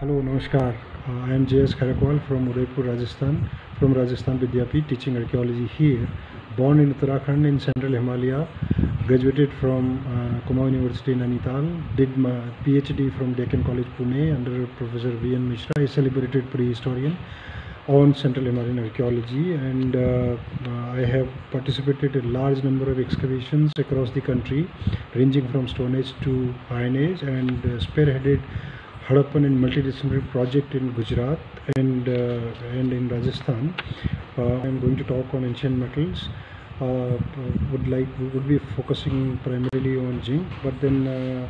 Hello नमस्कार I am J S Kharakwal from Udaipur Rajasthan from Rajasthan Vidyapeeth teaching archaeology here born in Uttarakhand in central Himalaya graduated from Kumaon university Nainital did P H D from Deccan college Pune under professor V N Mishra is celebrated prehistorian on central Himalayan archaeology and I have participated in large number of excavations across the country ranging from stone age to iron age and spearheaded Harappan and multidisciplinary project in Gujarat and uh, and in Rajasthan. Uh, I'm going to talk on ancient metals. Uh, would like would be focusing primarily on zinc, but then uh,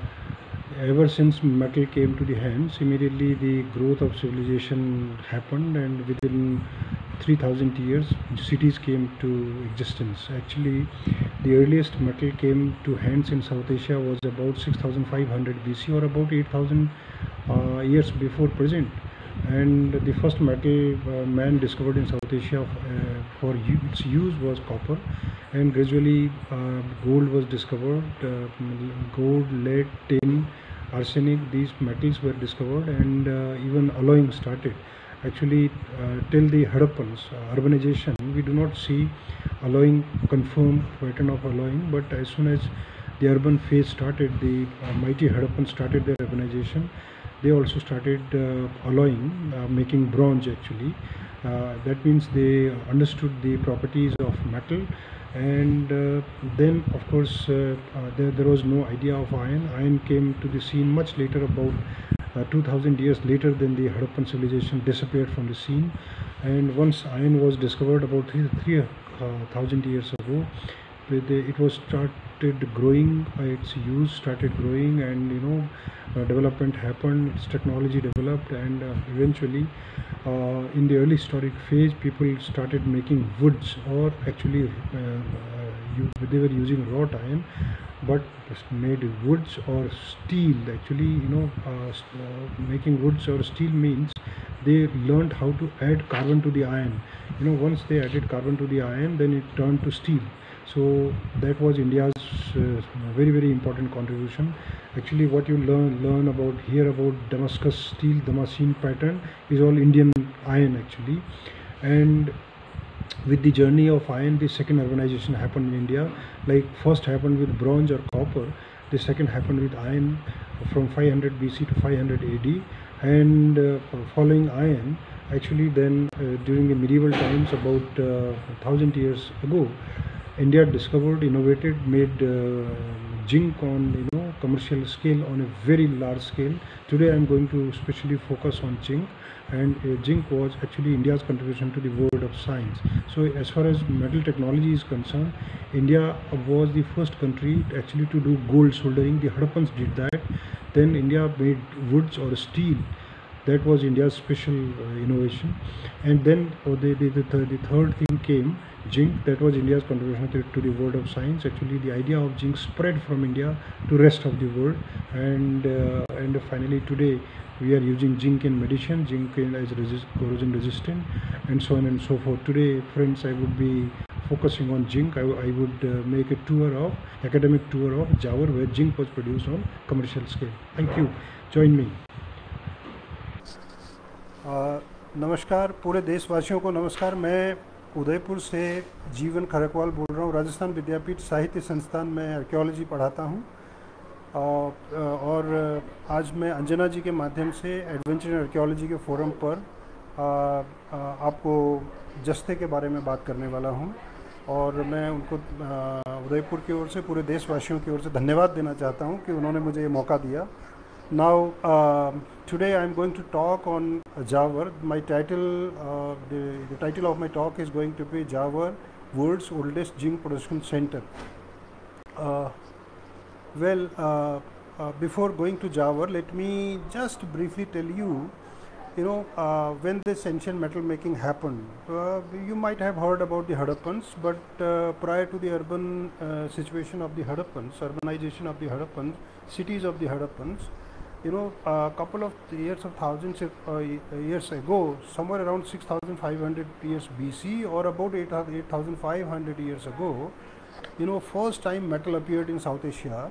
ever since metal came to the hands, immediately the growth of civilization happened, and within 3000 years, cities came to existence. Actually, the earliest metal came to hands in South Asia was about 6500 BC or about 8000 uh, years before present. And the first metal uh, man discovered in South Asia uh, for its use was copper, and gradually uh, gold was discovered. Uh, gold, lead, tin, arsenic, these metals were discovered, and uh, even alloying started. Actually, uh, till the Hadappans uh, urbanization, we do not see alloying confirmed pattern of alloying, but as soon as the urban phase started, the uh, mighty Hadappans started their urbanization. They also started alloying, uh, making bronze actually. That means they understood the properties of metal and uh, then of course uh, uh, there, there was no idea of iron iron came to the scene much later about uh, 2000 years later than the Harappan civilization disappeared from the scene. And once iron was discovered about 3000 years ago it was started growing uh, its use started growing and you know uh, development happened its technology developed and uh, eventually uh, in the early historic phase people started making wootz or actually uh, uh, you, they were using wrought iron but made wootz or steel. Actually you know uh, uh, making wootz or steel means they learned how to add carbon to the iron. You know once they added carbon to the iron then it turned to steel. So that was india's uh, very very important contribution. Actually what you learn learn about here about damascus steel damascene pattern is all indian iron actually. And with the journey of iron the second urbanization happened in india. Like first happened with bronze or copper the second happened with iron from 500 bc to 500 ad and uh, following iron actually then uh, during the medieval times about uh, 1000 years ago india discovered innovated made uh, zinc on you know commercial scale on a very large scale. Today i'm going to specially focus on zinc and uh, zinc was actually india's contribution to the world of science. So as far as metal technology is concerned india was the first country actually to do gold soldering. The harappans did that. Then india made wootz or steel that was India's special uh, innovation. And then oh, the, the, the, th- the third thing came, zinc, that was India's contribution to, to the world of science. Actually, the idea of zinc spread from India to rest of the world. And, uh, and finally today, we are using zinc in medicine, zinc in, as resist, corrosion resistant, and so on and so forth. Today, friends, I would be focusing on zinc. I, I would uh, make a tour of, academic tour of Jawar, where zinc was produced on commercial scale. Thank you. Join me. नमस्कार, पूरे देशवासियों को नमस्कार। मैं उदयपुर से जीवन खरकवाल बोल रहा हूँ। राजस्थान विद्यापीठ साहित्य संस्थान में आर्कियोलॉजी पढ़ाता हूँ। और आज मैं अंजना जी के माध्यम से एडवेंचर आर्कियोलॉजी के फोरम पर आपको जस्ते के बारे में बात करने वाला हूँ। और मैं उनको उदयपुर की ओर से, पूरे देशवासियों की ओर से धन्यवाद देना चाहता हूँ कि उन्होंने मुझे ये मौका दिया। um today I am going to talk on Jawar. My title, uh, the, the title of my talk is going to be Jawar, World's Oldest Zinc Production Center. Uh, well, uh, uh, before going to Jawar, let me just briefly tell you, you know, uh, when this ancient metal making happened, uh, you might have heard about the Hadappans, but prior to the urban situation of the Hadappans, urbanization of the Hadappans, cities of the Hadappans, you know, a couple of years of thousands of uh, years ago, somewhere around 6,500 years BC or about 8 8,500 years ago, you know, first time metal appeared in South Asia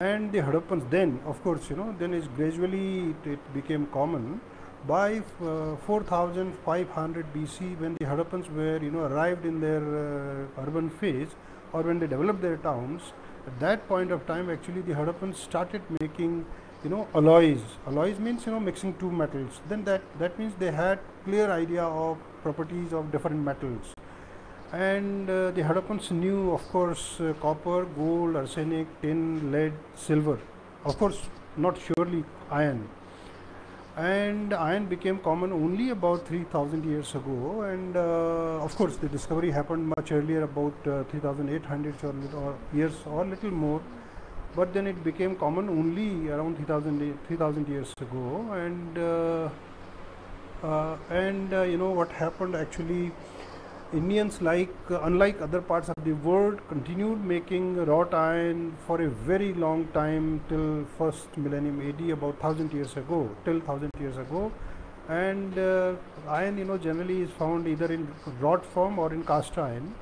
and the Hadappans then of course you know then is gradually it, became common. By uh, 4500 BC when the Hadappans were you know arrived in their uh, urban phase or when they developed their towns at that point of time actually the Hadappans started making you know alloys. Alloys means you know mixing two metals. Then that that means they had clear idea of properties of different metals. And uh, the Hadappans knew of course uh, copper gold arsenic tin lead silver. Of course not surely iron. And iron became common only about 3000 years ago. And uh, of course the discovery happened much earlier about uh, 3800 or, or years or little more but then it became common only around 3000 3000 years ago. And uh, uh, and uh, you know what happened? Actually Indians like uh, unlike other parts of the world continued making wrought iron for a very long time till first millennium AD about 1000 years ago till 1000 years ago. And iron you know generally is found either in wrought form or in cast iron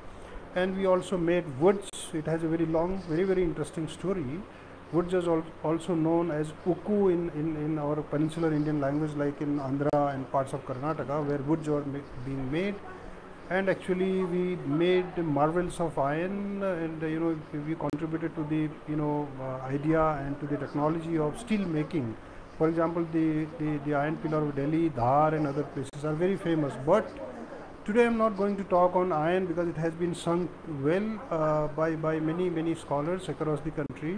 and we also made wootz. It has a very long very very interesting story. Wootz is al also known as ukku in, in, in our peninsular Indian language like in Andhra and parts of Karnataka where wootz are ma being made. And actually we made marvels of iron and uh, you know we contributed to the you know uh, idea and to the technology of steel making. For example the, the the iron pillar of delhi dhar and other places are very famous. But today i'm not going to talk on iron because it has been sung well uh, by by many many scholars across the country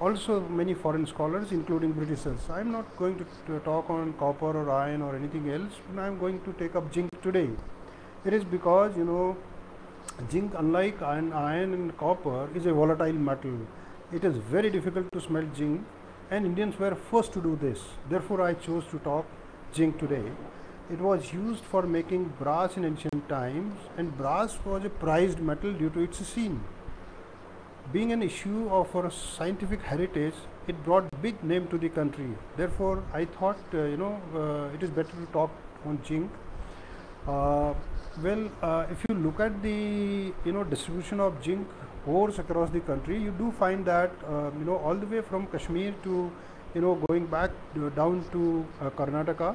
also many foreign scholars including britishers i'm not going to, to talk on copper or iron or anything else i'm going to take up zinc today it is because you know zinc unlike iron, iron and copper is a volatile metal. It is very difficult to smelt zinc and Indians were first to do this. Therefore I chose to talk zinc today. It was used for making brass in ancient times and brass was a prized metal due to its sheen. Being an issue of our scientific heritage, it brought big name to the country. Therefore, I thought, uh, you know, uh, it is better to talk on zinc. Uh, well, uh, if you look at the you know distribution of zinc ores across the country, you do find that um, you know all the way from Kashmir to you know going back down to uh, Karnataka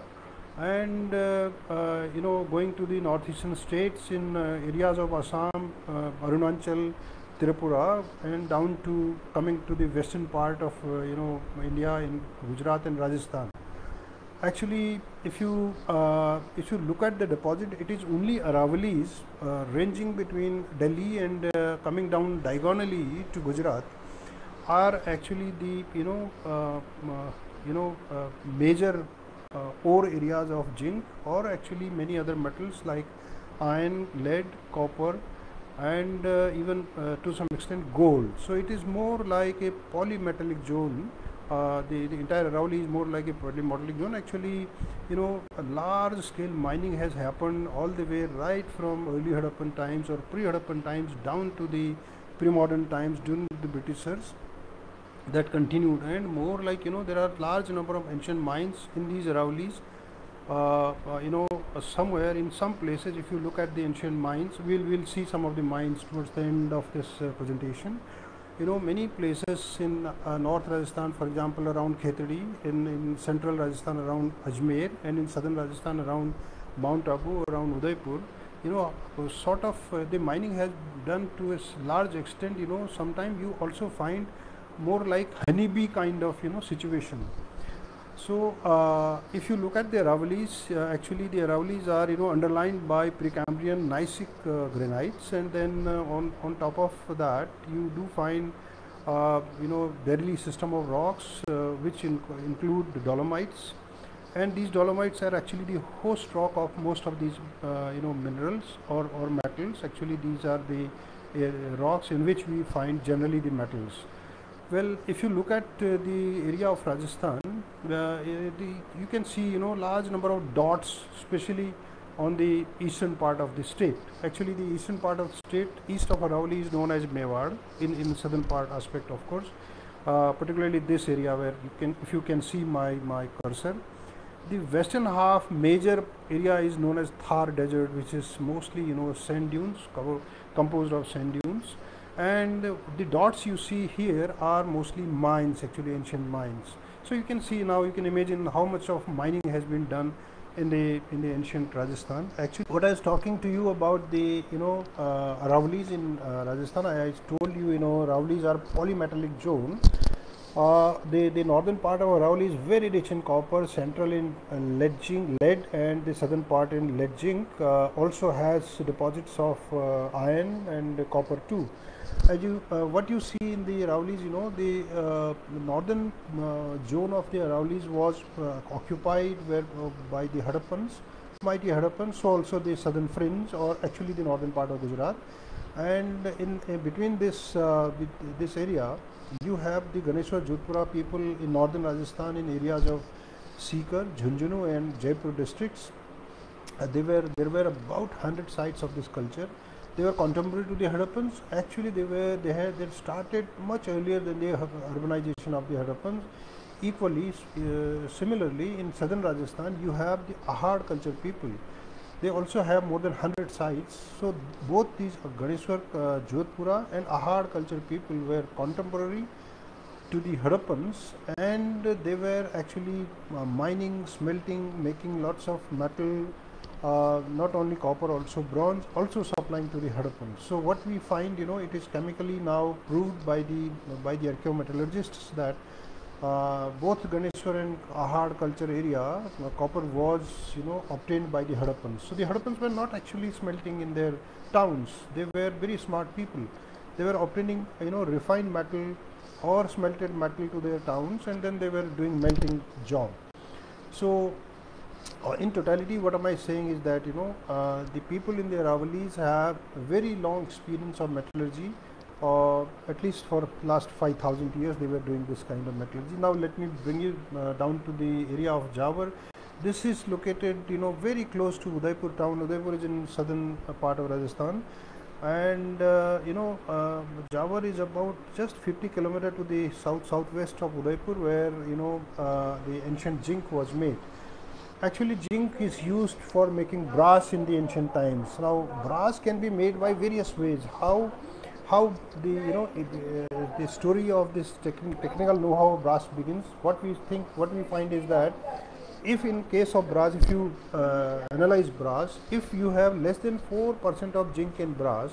and uh, uh, you know going to the northeastern states in uh, areas of Assam, uh, Arunachal, Tripura and down to coming to the western part of you know India in Gujarat and Rajasthan. Actually if you uh, if you look at the deposit it is only Aravallis uh, ranging between Delhi and uh, coming down diagonally to Gujarat are actually the you know uh, uh, you know uh, ore areas of zinc or actually many other metals like iron lead copper and even to some extent gold. So it is more like a polymetallic zone. Uh, the, the entire Aravalli is more like a polymetallic zone. Actually, you know, a large scale mining has happened all the way right from early Harappan times or pre-Harappan times down to the pre-modern times during the Britishers that continued. And more like, you know, there are large number of ancient mines in these Aravallis. Uh, uh, you know, uh, somewhere in some places, if you look at the ancient mines, we'll, we'll see some of the mines towards the end of this uh, presentation. You know many places in uh, north Rajasthan for example around Khetri in, in central Rajasthan around Ajmer and in southern Rajasthan around Mount Abu around Udaipur. You know uh, sort of the mining has done to a large extent. You know sometimes you also find more like honeybee kind of you know situation so uh, if you look at the Aravallis, uh, actually the Aravallis are you know underlined by Precambrian gneissic uh, granites, and then uh, on on top of that you do find uh, you know Berylli system of rocks uh, which include dolomites, and these dolomites are actually the host rock of most of these you know minerals or or metals. Actually, these are the rocks in which we find generally the metals. Well, if you look at uh, the area of Rajasthan, uh, the, you can see you know large number of dots, especially on the eastern part of the state. Actually, the eastern part of the state, east of Aravalli, is known as Mewar. In in southern part aspect, of course, uh, particularly this area where you can, if you can see my my cursor, the western half major area is known as Thar Desert, which is mostly you know sand dunes, cover, composed of sand dunes and the dots you see here are mostly mines actually ancient mines so you can see now you can imagine how much of mining has been done in the in the ancient Rajasthan. Actually, what I was talking to you about the you know uh, in uh, Rajasthan, I, I told you you know Aravali's are polymetallic zone. Uh, the the northern part of Aravalli is very rich in copper, central in uh, lead zinc, lead, and the southern part in lead zinc. Uh, also has deposits of uh, iron and copper too as you uh, what you see in the Aravallis, you know, the, uh, northern uh, zone of the Aravallis was uh, occupied where, uh, by the Harappans, mighty Hadappans, so also the southern fringe or actually the northern part of Gujarat. And in, between this uh, this area, you have the Ganeshwar Jodhpura people in northern Rajasthan in areas of Sikar, Jhunjhunu and Jaipur districts. they were there were about 100 sites of this culture they were contemporary to the Harappans. Actually, they were they had they started much earlier than the urbanization of the Harappans. Equally, uh, similarly, in southern Rajasthan, you have the Ahad culture people. They also have more than 100 sites. So, both these uh, Ganeshwar, uh, Jodhpura and Ahad culture people were contemporary to the Harappans and they were actually uh, mining, smelting, making lots of metal, uh, not only copper also bronze also supplying to the Hadappans. So what we find you know it is chemically now proved by the by the archaeometallurgists that uh, both Ganeshwar and Ahad culture area uh, copper was you know obtained by the Harappans. So the Harappans were not actually smelting in their towns they were very smart people they were obtaining you know refined metal or smelted metal to their towns and then they were doing melting job. So in totality what am I saying is that you know uh, the people in the Aravallis have very long experience of metallurgy uh, at least for last 5000 years they were doing this kind of metallurgy. Now let me bring you uh, down to the area of Jawar. This is located you know very close to Udaipur town. Udaipur is in southern uh, part of Rajasthan. And uh, you know uh, Jawar is about just 50 kilometer to the south southwest of Udaipur where you know uh, the ancient zinc was made Actually, zinc is used for making brass in the ancient times. Now, brass can be made by various ways. How how the you know it, uh, the story of this techn technical know-how of brass begins. What we think, what we find is that if in case of brass, if you uh, analyze brass, if you have less than four percent of zinc in brass,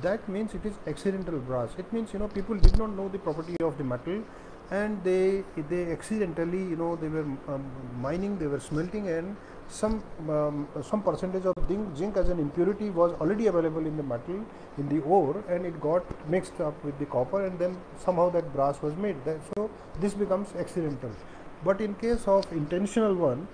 that means it is accidental brass. It means you know people did not know the property of the metal and they they accidentally you know they were um, mining they were smelting and some um, some percentage of zinc, zinc as an impurity was already available in the metal in the ore and it got mixed up with the copper and then somehow that brass was made. That, so this becomes accidental. But in case of intentional one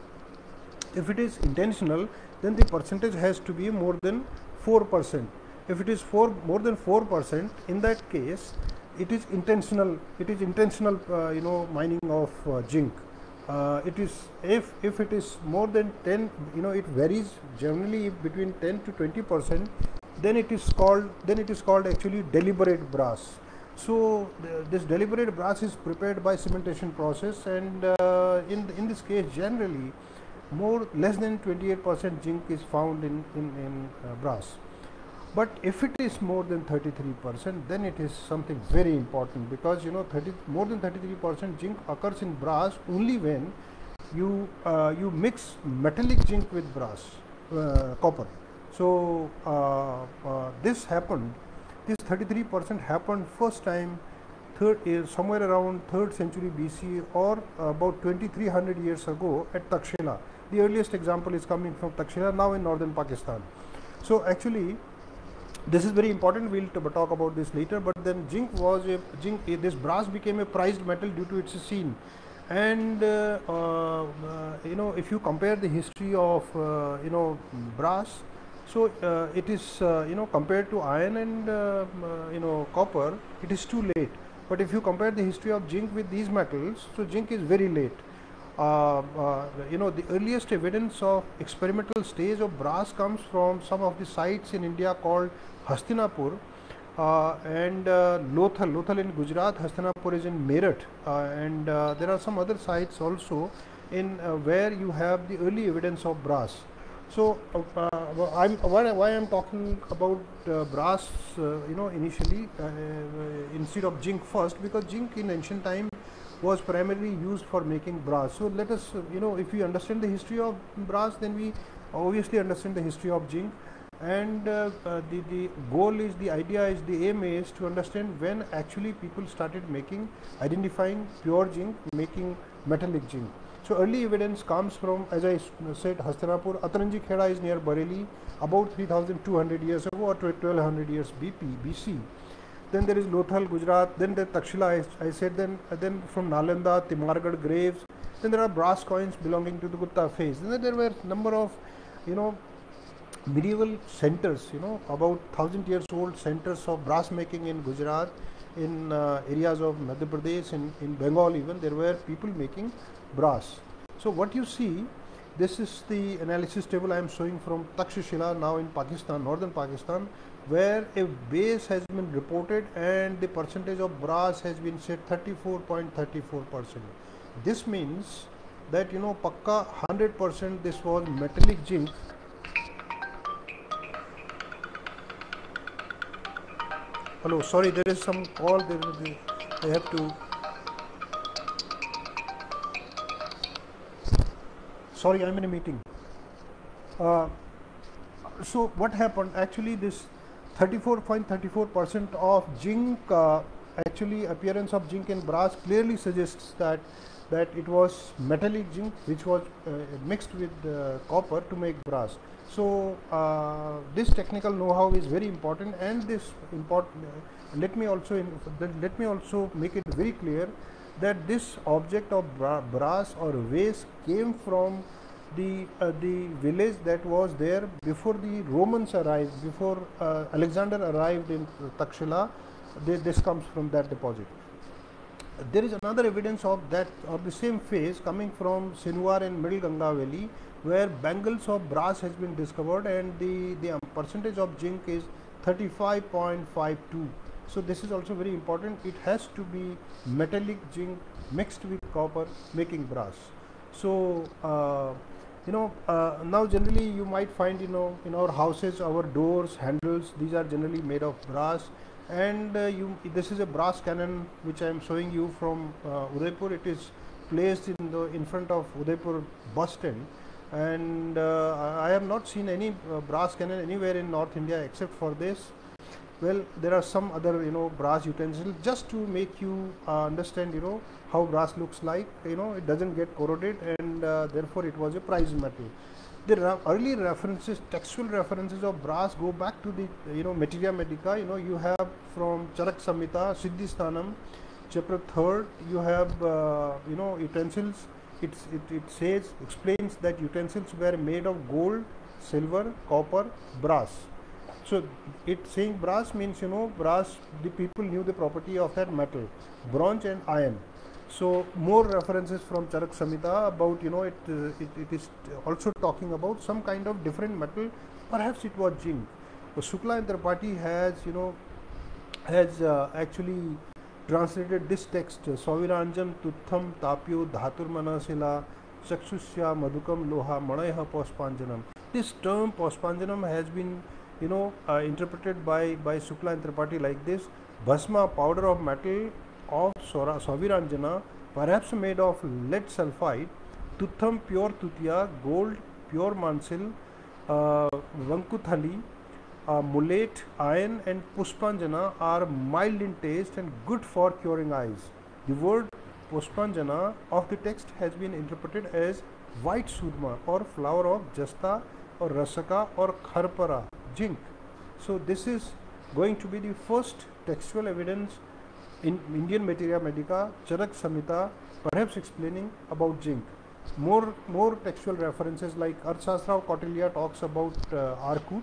if it is intentional then the percentage has to be more than 4 percent. If it is 4 more than 4 percent in that case it is intentional it is intentional uh, you know mining of uh, zinc. Uh, it is if if it is more than 10 you know it varies generally between 10 to 20 percent then it is called then it is called actually deliberate brass. So this deliberate brass is prepared by cementation process and uh, in in this case generally more less than 28 percent zinc is found in in, in uh, brass but if it is more than 33 percent then it is something very important because you know 30 more than 33 percent zinc occurs in brass only when you uh, you mix metallic zinc with brass uh, copper. So uh, uh this happened this 33 percent happened first time third is somewhere around 3rd century BC or about 2300 years ago at Takshila. The earliest example is coming from Takshila now in northern Pakistan. So actually this is very important. We'll talk about this later. But then zinc was a zinc this brass became a prized metal due to its sheen and uh, uh, you know if you compare the history of uh, you know brass so uh, it is uh, you know compared to iron and uh, you know copper it is too late. But if you compare the history of zinc with these metals so zinc is very late you know the earliest evidence of experimental stage of brass comes from some of the sites in India called Hastinapur uh, and uh, Lothal, Lothal in Gujarat, Hastinapur is in Meerut and there are some other sites also in where you have the early evidence of brass. So uh, uh, I'm why, I'm talking about uh, brass, uh, you know, initially uh, uh, instead of zinc first, because zinc in ancient time was primarily used for making brass. So let us, you know, if we understand the history of brass, then we obviously understand the history of zinc. And uh, uh, the the goal is the idea is the aim is to understand when actually people started making identifying pure zinc, making metallic zinc. So early evidence comes from, as I said, Hastinapur. Ataranji Kheda is near Bareilly, about 3,200 years ago or 1200 years BP, BC. Then there is Lothal, Gujarat. Then the Takshila, I, I said. Then uh, then from Nalanda, Timargarh graves. Then there are brass coins belonging to the Gupta phase. Then there were number of, you know, medieval centers. You know, about thousand years old centers of brass making in Gujarat, in uh, areas of Madhya Pradesh, in, in Bengal even there were people making brass. So what you see, this is the analysis table I am showing from Takshashila now in Pakistan, northern Pakistan, where a base has been reported and the percentage of brass has been said 34.34 percent. This means that you know pakka 100 percent this was metallic zinc. Hello, sorry, there is some call. There, I have to. Sorry, I'm in a meeting. Uh, so what happened? Actually, this 34.34 percent of zinc, uh, actually appearance of zinc in brass clearly suggests that that it was metallic zinc which was uh, mixed with uh, copper to make brass. So uh, this technical know-how is very important, and this important. let me also let me also make it very clear that this object of bra- brass or vase came from the uh, the village that was there before the Romans arrived, before uh, Alexander arrived in Takshila. They, this comes from that deposit. There is another evidence of that of the same phase coming from Sinwar in Middle Ganga Valley, where bangles of brass has been discovered, and the the um, percentage of zinc is 35.52. So this is also very important. It has to be metallic zinc mixed with copper, making brass. So uh, you know uh, now generally you might find you know in our houses our doors handles these are generally made of brass. And uh, you this is a brass cannon which i am showing you from uh, udaipur. It is placed in the in front of udaipur bus stand. And uh, i have not seen any uh, brass cannon anywhere in north india except for this. Well there are some other you know brass utensils. Just to make you uh, understand you know how brass looks like you know it doesn't get corroded and uh, therefore it was a prize metal. The early references textual references of brass go back to the you know materia medica. You know you have from charak samhita siddhisthanam chapter 3rd you have uh, you know utensils. It's, it, it says explains that utensils were made of gold silver copper brass. So it saying brass means you know brass the people knew the property of that metal. Bronze and iron so more references from charak samhita about you know it, uh, it it is also talking about some kind of different metal. Perhaps it was zinc. So shukla has you know has uh, actually translated this text Saviranjan Tutham Tapyo Dhatur Manasila Chakshusya Loha Manayha Pospanjanam. This term Pospanjanam has been you know uh, interpreted by by Shukla and Tripathi like this. Bhasma powder of metal सौविरंजना perhaps made of lead sulphide तुथम pure तुतिया gold pure मानसिल वंकुथली मुलेट iron and पुष्पांजना are mild in taste and good for curing eyes the word पुष्पांजना of the text has been interpreted as white सूदमा और flower of जस्ता और रसका और खरपरा zinc so this is going to be the first textual evidence in Indian Materia Medica, Charak Samhita, perhaps explaining about zinc. More, more textual references like Arthashastra Kautilya talks about uh, Arkut,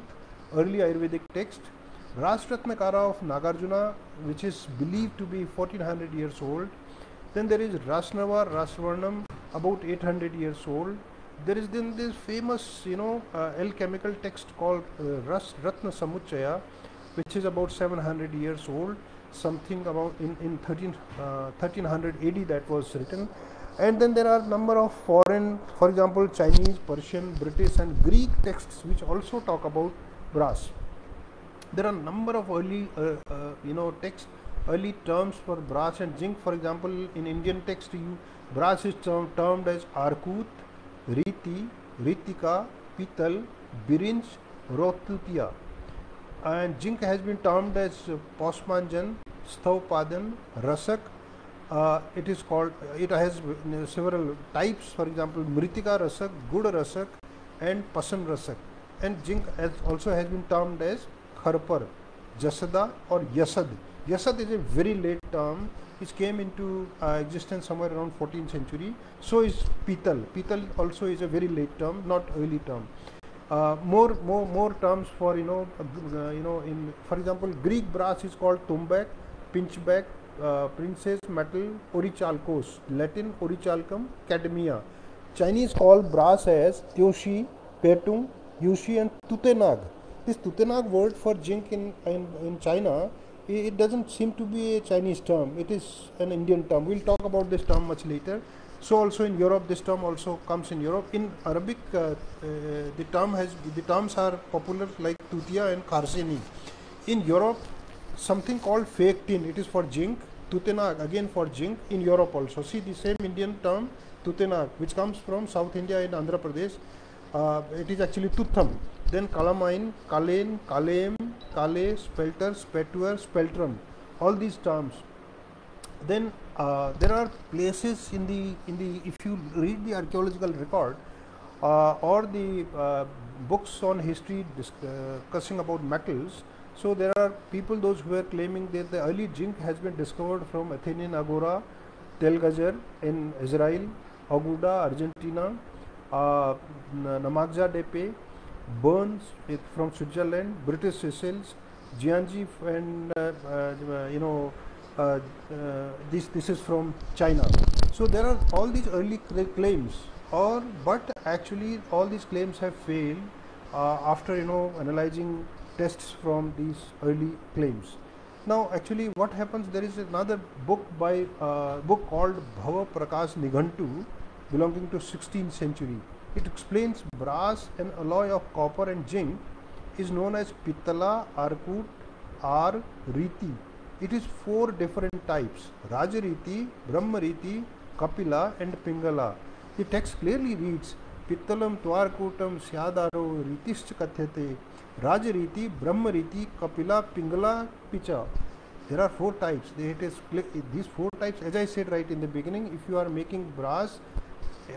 early Ayurvedic text. Rashratnakara of Nagarjuna, which is believed to be 1400 years old. Then there is Rasnava Rasvarnam, about 800 years old. There is then this famous, you know, uh, alchemical text called uh, Ras Ratna Samuchaya, which is about 700 years old. Something about in in 13 uh, 1300 AD that was written. and then there are number of foreign for example chinese persian british and greek texts which also talk about brass. There are number of early uh, uh, you know texts early terms for brass and zinc. For example in indian text you brass is term, termed as arkut riti ritika pital birinj rotupia and zinc has been termed as posmanjan staupadan rasak. Uh, it is called it has several types. For example mritika rasak gud rasak and pasan rasak. And zinc has also has been termed as kharpar jasada or yasad. Yasad is a very late term. Which came into uh, existence somewhere around 14th century. So is pital. Pital also is a very late term not early term uh, more more more terms for you know uh, you know in for example greek brass is called tumbak pinchbeck uh, princess metal orichalcos, Latin orichalcum cadmia. Chinese call brass as tyoshi, petung, yushi and tutenag. This tutenag word for zinc in, in, in China, it doesn't seem to be a Chinese term. It is an Indian term. We'll talk about this term much later. So also in Europe, this term also comes in Europe. In Arabic, uh, uh, the term has the terms are popular like tutia and karseni. In Europe, something called fake tin. It is for zinc. Tutenag again for zinc in Europe also. See the same Indian term Tutenag which comes from South India in Andhra Pradesh. Uh, it is actually Tutham. Then calamine, Kalen, Kalem, Kale, Spelter, Spetuer, Speltrum. All these terms. Then uh, there are places in the in the if you read the archaeological record uh, or the uh, books on history discussing about metals so there are people those who are claiming that the early zinc has been discovered from Athenian Agora, Tel Gezer in Israel, Aguda, Argentina, uh, Namazga Depe, Burns from Switzerland, British Seychelles, Jiangxi and uh, uh, you know uh, uh, this this is from China. So there are all these early claims, or but actually all these claims have failed uh, after you know analyzing tests from these early claims. Now actually what happens there is another book by uh, book called Bhava Prakash Nighantu belonging to 16th century. It explains brass an alloy of copper and zinc is known as Pitala, Arkut, R, Riti. It is four different types Rajariti, Brahmariti, Kapila and Pingala. The text clearly reads Pittalam Tvarkutam Syadaro Ritischa Kathyate Rajariti, Brahmariti, Kapila, Pingala, Picha. There are four types. It is these four types. As I said right in the beginning, if you are making brass,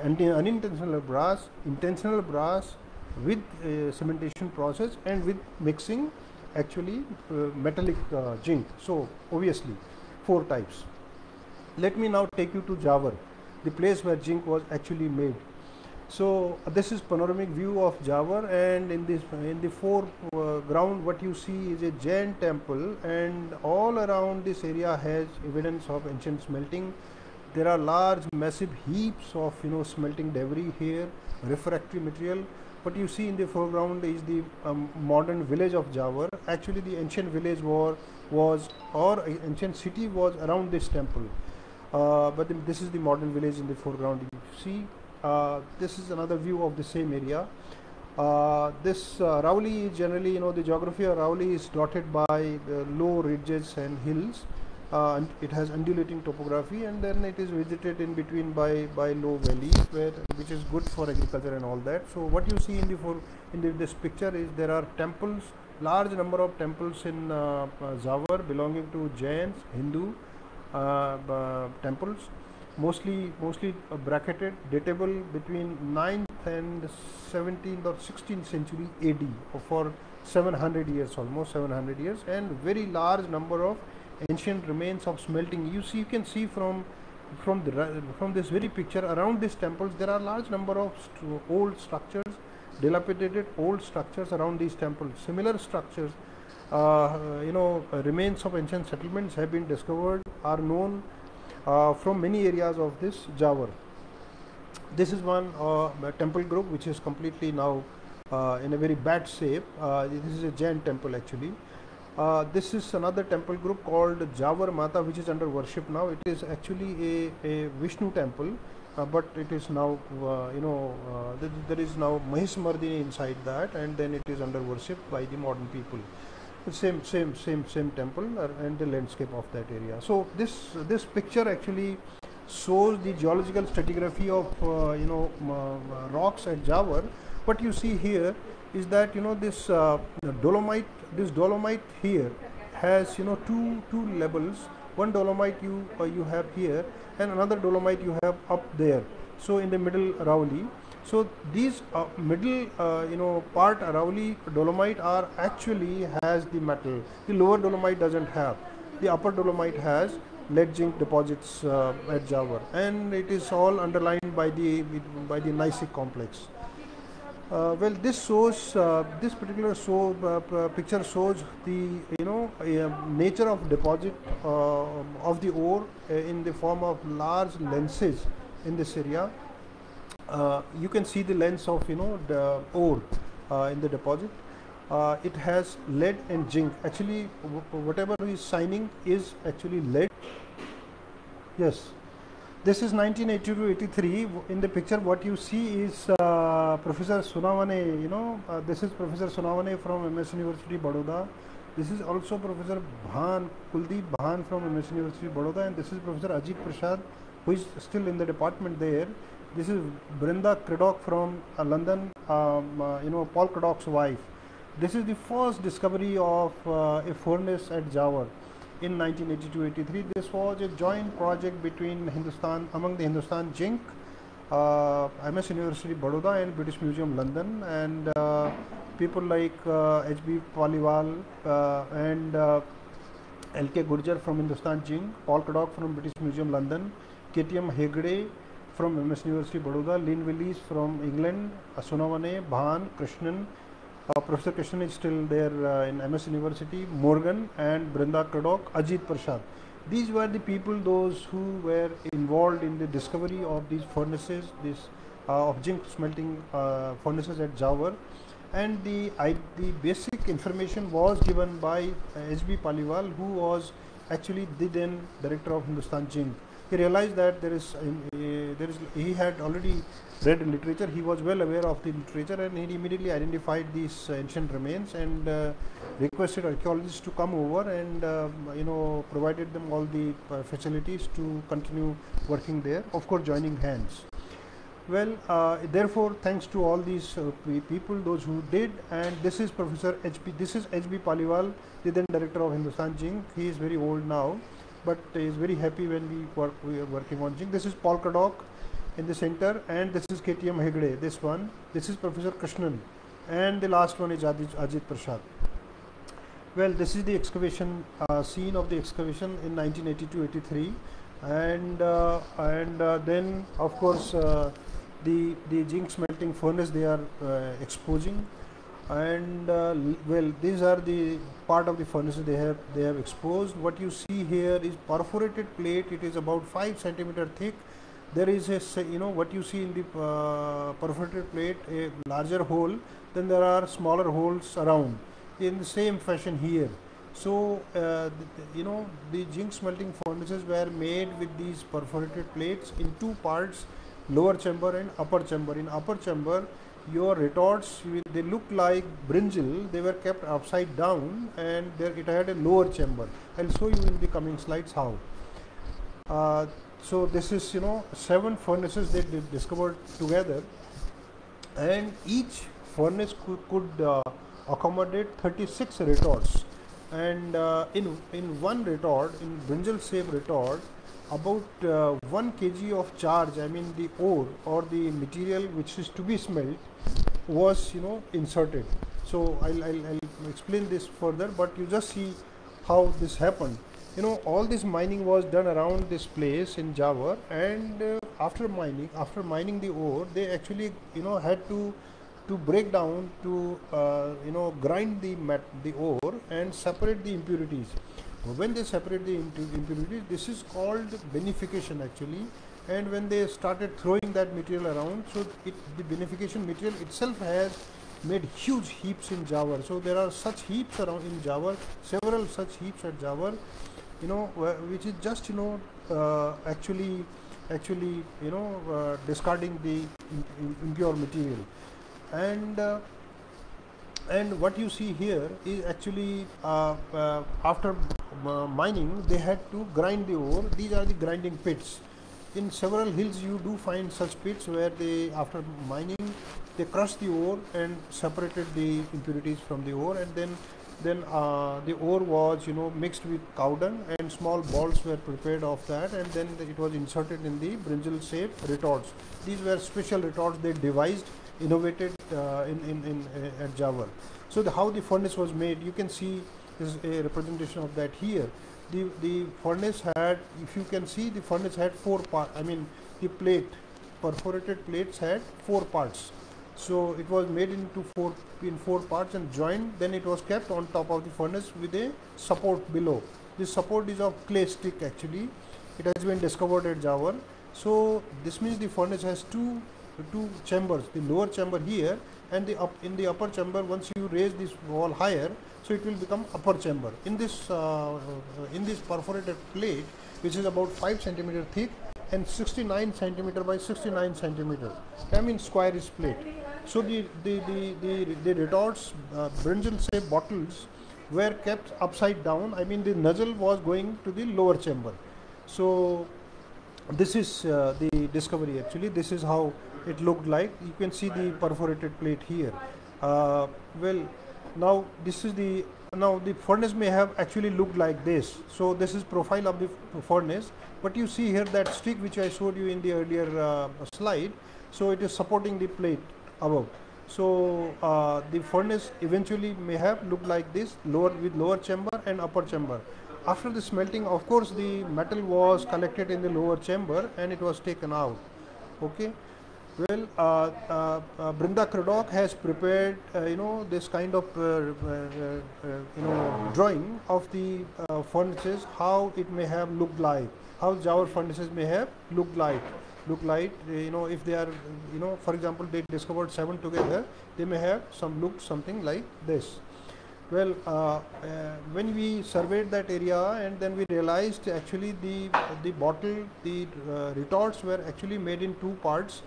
unintentional brass, intentional brass with uh, cementation process and with mixing actually uh, metallic uh, zinc. So obviously four types. Let me now take you to Jawar, the place where zinc was actually made. So this is panoramic view of Jawar and in this in the foreground uh, what you see is a Jain temple and all around this area has evidence of ancient smelting. There are large massive heaps of you know smelting debris here, refractory material. What you see in the foreground is the um, modern village of Jawar. Actually the ancient village war was or ancient city was around this temple. Uh, but this is the modern village in the foreground. You see uh, this is another view of the same area. Uh, this uh, Rauli generally, you know, the geography of Rauli is dotted by the low ridges and hills. Uh, it has undulating topography and then it is visited in between by by low valleys where which is good for agriculture and all that. So what you see in the for in the, this picture is there are temples large number of temples in uh, uh Zawar belonging to Jains Hindu temples mostly mostly uh, bracketed datable between 9th and 17th or 16th century AD for 700 years almost 700 years and very large number of ancient remains of smelting you see you can see from from the from this very picture around these temples there are large number of st old structures dilapidated old structures around these temples similar structures uh, you know uh, remains of ancient settlements have been discovered are known uh, from many areas of this Jawar. This is one uh, temple group which is completely now uh, in a very bad shape. this is a Jain temple actually. Uh, this is another temple group called Jawar Mata which is under worship now. It is actually a, a Vishnu temple uh, but it is now uh, you know uh, th- there is now Mahishmardini inside that and then it is under worship by the modern people. Same same same same temple uh, and the landscape of that area. So this this picture actually shows the geological stratigraphy of you know rocks at Jawar what you see here is that you know this uh, dolomite this dolomite here has you know two two levels. One dolomite you uh, you have here and another dolomite you have up there. So in the middle Arauli so these uh, middle uh, you know part Arauli dolomite are actually has the metal. The lower dolomite doesn't have. The upper dolomite has lead zinc deposits uh, at Jawar. And it is all underlined by the by the gneissic complex uh, well, this shows uh, this particular show uh, picture shows the you know uh, nature of deposit uh, of the ore uh, in the form of large lenses in this area. Uh, you can see the lens of you know the ore uh, in the deposit. Uh, it has lead and zinc. Actually, whatever is shining is actually lead. Yes. This is 1982-83. In the picture, what you see is uh, Professor Sonawane. You know, uh, this is Professor Sonawane from MS University, Baroda. This is also Professor Bhan, Kuldeep Bhan from MS University, Baroda, and this is Professor Ajit Prasad, who is still in the department there. This is Brenda Craddock from uh, London. Um, uh, you know, Paul Craddock's wife. This is the first discovery of uh, a furnace at Jawar in 1982-83. This was a joint project between Hindustan, among the Hindustan Zinc, uh, MS University Baroda and British Museum London and uh, people like uh, H.B. Paliwal uh, and uh, L.K. Gurjar from Hindustan Zinc, Paul Craddock from British Museum London, KTM Hegde from MS University Baroda, Lynn Willis from England, uh, Sunavane, Bhan, Krishnan, uh, Professor Krishnan is still there uh, in MS University, Morgan and Brenda Craddock, Ajit Prasad. These were the people, those who were involved in the discovery of these furnaces, this uh, of zinc smelting uh, furnaces at Jawar. And the, I, the basic information was given by uh, H.B. Paliwal, who was actually the then director of Hindustan Zinc. He realized that there is, uh, there is, he had already read literature. He was well aware of the literature, and he immediately identified these uh, ancient remains and uh, requested archaeologists to come over and um, you know provided them all the uh, facilities to continue working there. Of course, joining hands. Well, uh, therefore, thanks to all these uh, people, those who did, and this is Professor H.P. This is H.B. Paliwal, the then director of Hindustan Zinc. He is very old now, but is very happy when we work. We are working on zinc. This is Paul Craddock in the center, and this is KTM Hegde. This one. This is Professor Krishnan, and the last one is Ajit, Ajit Prasad. Well, this is the excavation uh, scene of the excavation in 1982-83, and uh, and uh, then of course uh, the the zinc smelting furnace they are uh, exposing, and uh, well these are the part of the furnaces they have they have exposed. What you see here is perforated plate. It is about five centimeter thick. There is a you know what you see in the uh, perforated plate a larger hole. Then there are smaller holes around in the same fashion here. So, uh, you know, the zinc smelting furnaces were made with these perforated plates in two parts, lower chamber and upper chamber. In upper chamber, your retorts, they look like brinjal, they were kept upside down and there it had a lower chamber. I'll show you in the coming slides how. Uh, so this is, you know, seven furnaces they di- discovered together. And each furnace could, could uh, accommodate 36 retorts. And uh, in in one retort in brinjal shape retort about uh, 1 kg of charge i mean the ore or the material which is to be smelt was you know inserted. So I'll, I'll, I'll explain this further but you just see how this happened you know all this mining was done around this place in Jawar and uh, after mining after mining the ore they actually you know had to to break down to uh, you know grind the mat the ore and separate the impurities. When they separate the impu- impurities this is called beneficiation actually. And when they started throwing that material around so it, the beneficiation material itself has made huge heaps in Jawar. So there are such heaps around in Jawar several such heaps at Jawar you know which is just you know uh, actually actually you know uh, discarding the im- im- impure material. And uh, and what you see here is actually uh, uh, after mining they had to grind the ore. These are the grinding pits. In several hills you do find such pits where they after mining they crush the ore and separated the impurities from the ore and then then uh, the ore was you know mixed with cow dung and small balls were prepared of that and then it was inserted in the brinjal shape retorts these were special retorts they devised innovated uh, in, in, in uh, at Jawar. So the, how the furnace was made, you can see is a representation of that here. The the furnace had, if you can see, the furnace had four parts. I mean, the plate, perforated plates had four parts. So it was made into four in four parts and joined. Then it was kept on top of the furnace with a support below. This support is of clay stick actually. It has been discovered at Jawar. So this means the furnace has two two chambers the lower chamber here and the up in the upper chamber once you raise this wall higher so it will become upper chamber in this uh, uh, in this perforated plate which is about 5 centimeter thick and 69 centimeter by 69 centimeter i mean square is plate so the the the the, the retorts uh, brinjal shaped bottles were kept upside down. I mean the nozzle was going to the lower chamber. So this is uh, the discovery actually. This is how it looked like. You can see the perforated plate here. Uh, well now this is the now the furnace may have actually looked like this. So this is profile of the furnace. But you see here that stick which i showed you in the earlier uh, slide. So it is supporting the plate above. So uh, the furnace eventually may have looked like this lower with lower chamber and upper chamber. After the smelting of course the metal was collected in the lower chamber and it was taken out. Okay? Well uh, uh, uh, Brinda Craddock has prepared uh, you know this kind of uh, you know drawing of the furnaces how it may have looked like how Jawar furnaces may have looked like look like you know if they are you know for example they discovered seven together they may have some look something like this. Well, uh, uh, when we surveyed that area and then we realized actually the the bottle, the uh, retorts were actually made in two parts,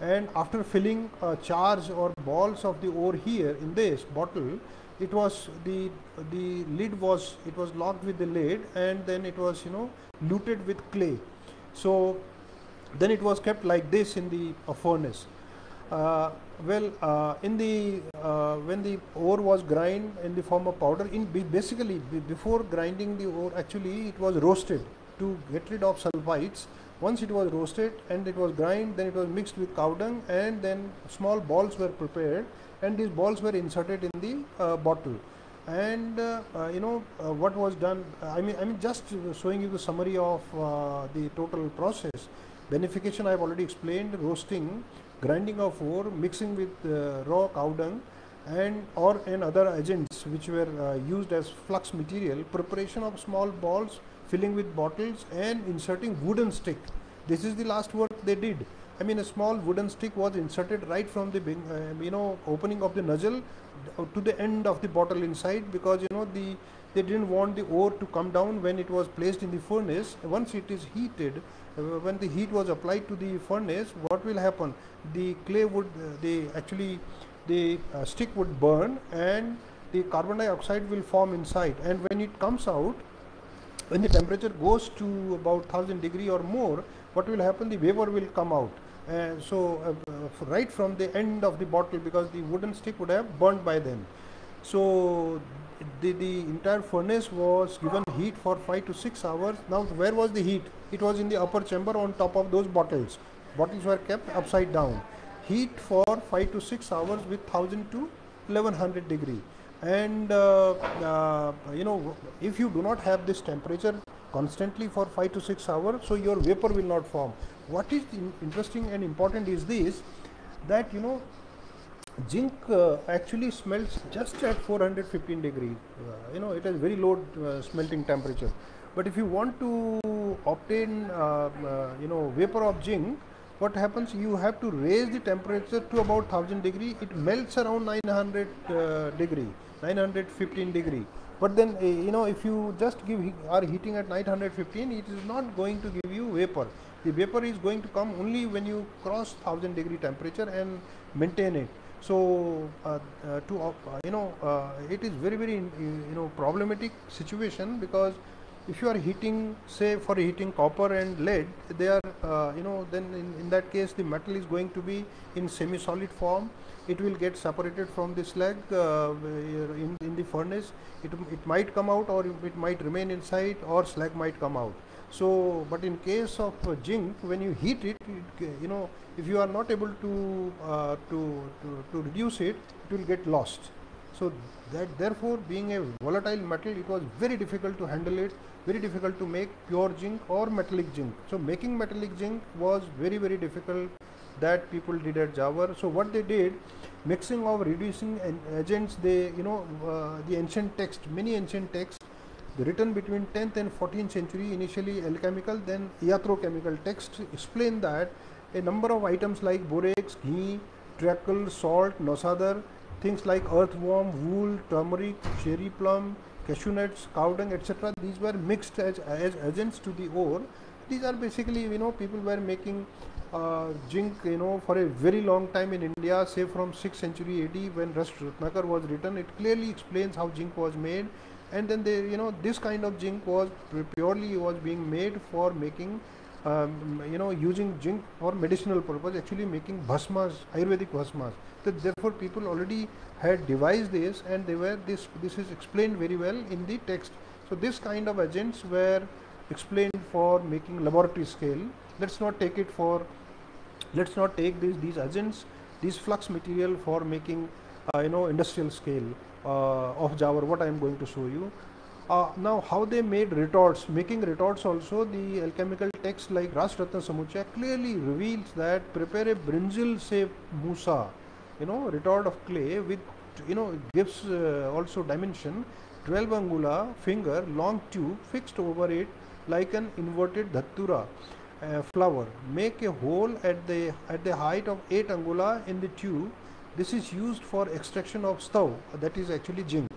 and after filling a charge or balls of the ore here in this bottle, it was the the lid was it was locked with the lid and then it was you know luted with clay, so then it was kept like this in the uh, furnace. Uh, well, uh, in the uh, when the ore was grind in the form of powder, in basically before grinding the ore, actually it was roasted to get rid of sulfites. Once it was roasted and it was grind, then it was mixed with cow dung, and then small balls were prepared, and these balls were inserted in the uh, bottle. And uh, uh, you know uh, what was done. I mean, I mean, just showing you the summary of uh, the total process. Benefication I have already explained. Roasting, grinding of ore, mixing with uh, raw cow dung, and or and other agents which were uh, used as flux material. Preparation of small balls, filling with bottles, and inserting wooden stick. This is the last work they did. I mean, a small wooden stick was inserted right from the uh, you know opening of the nozzle to the end of the bottle inside because you know the they didn't want the ore to come down when it was placed in the furnace. Once it is heated, uh, when the heat was applied to the furnace, what will happen? The clay would uh, the actually the uh, stick would burn and the carbon dioxide will form inside and when it comes out when the temperature goes to about 1000 degree or more what will happen the vapor will come out uh, so uh, right from the end of the bottle because the wooden stick would have burnt by then so the, the entire furnace was given heat for 5 to 6 hours. Now where was the heat? It was in the upper chamber on top of those bottles. Bottles were kept upside down. Heat for 5 to 6 hours with 1000 to 1100 degree. And uh, uh, you know if you do not have this temperature constantly for 5 to 6 hours so your vapor will not form. What is in- interesting and important is this that you know zinc uh, actually smelts just at 415 degree uh, you know it has very low uh, smelting temperature. But if you want to obtain uh, uh, you know vapor of zinc what happens you have to raise the temperature to about 1000 degree. It melts around 900 uh, degree 915 degree. But then you know if you just give he are heating at 915 it is not going to give you vapor. The vapor is going to come only when you cross 1000 degree temperature and maintain it so uh, uh, to uh, you know it is very very you know problematic situation because if you are heating say for heating copper and lead they are uh, you know then in, in that case the metal is going to be in semi solid form. It will get separated from the slag uh, in, in the furnace. It, it might come out or it might remain inside or slag might come out so but in case of uh, zinc when you heat it, it, you know if you are not able to, uh, to, to to reduce it it will get lost. So that therefore being a volatile metal it was very difficult to handle it very difficult to make pure zinc or metallic zinc. So making metallic zinc was very very difficult that people did at Jawar. So what they did mixing of reducing agents they you know uh, the ancient text many ancient texts written between 10th and 14th century initially alchemical then iatrochemical texts explain that a number of items like borax ghee treacle salt nosadar things like earthworm wool turmeric cherry plum cashew nuts cow dung etc these were mixed as, as agents to the ore. These are basically you know people were making uh, zinc you know for a very long time in India say from 6th century AD when Ratnakar was written it clearly explains how zinc was made and then they you know this kind of zinc was purely was being made for making um, you know using zinc for medicinal purpose actually making bhasmas ayurvedic bhasmas. So therefore people already had devised this and they were this this is explained very well in the text. So this kind of agents were explained for making laboratory scale. Let's not take it for let's not take these these agents these flux material for making uh, you know industrial scale of Jawar what I am going to show you. Uh, now how they made retorts, making retorts also the alchemical text like Rasratna Samuchaya clearly reveals that prepare a brinjal say musa, you know retort of clay with you know gives uh, also dimension 12 angula finger long tube fixed over it like an inverted dhatura uh, flower make a hole at the at the height of 8 angula in the tube this is used for extraction of stove that is actually zinc,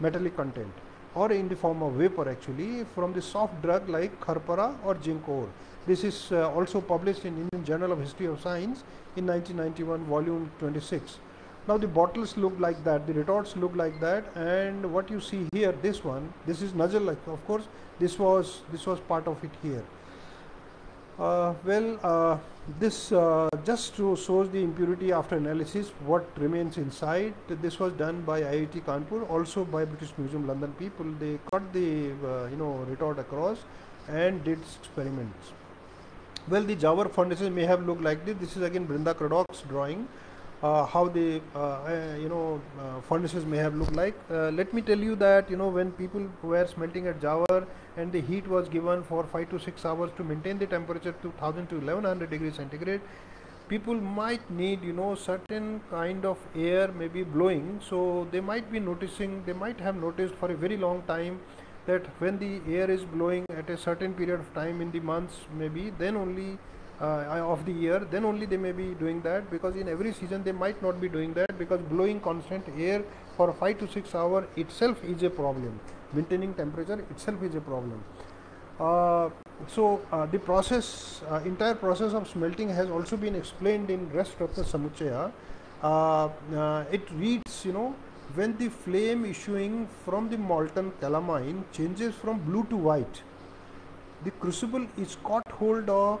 metallic content or in the form of vapor actually from the soft drug like kharpara or zinc ore. This is uh, also published in Indian Journal of History of Science in 1991 volume 26. Now the bottles look like that, the retorts look like that and what you see here this one, this is nozzle like of course this was this was part of it here. Uh, well, uh, this uh, just shows the impurity after analysis, what remains inside. This was done by IIT Kanpur, also by British Museum London people. They cut the uh, you know retort across and did experiments. Well, the Jawar furnaces may have looked like this. This is again Brinda Craddock's drawing uh, how the uh, uh, you know uh, furnaces may have looked like. let me tell you that you know when people were smelting at Jawar and the heat was given for 5 to 6 hours to maintain the temperature to 1000 to 1100 degrees centigrade people might need you know certain kind of air maybe blowing so they might be noticing they might have noticed for a very long time that when the air is blowing at a certain period of time in the months maybe then only uh, of the year then only they may be doing that because in every season they might not be doing that because blowing constant air for 5 to 6 hour itself is a problem. Maintaining temperature itself is a problem. Uh, so uh, the process uh, entire process of smelting has also been explained in Rasratna Samuchaya uh, uh, it reads you know when the flame issuing from the molten calamine changes from blue to white the crucible is caught hold of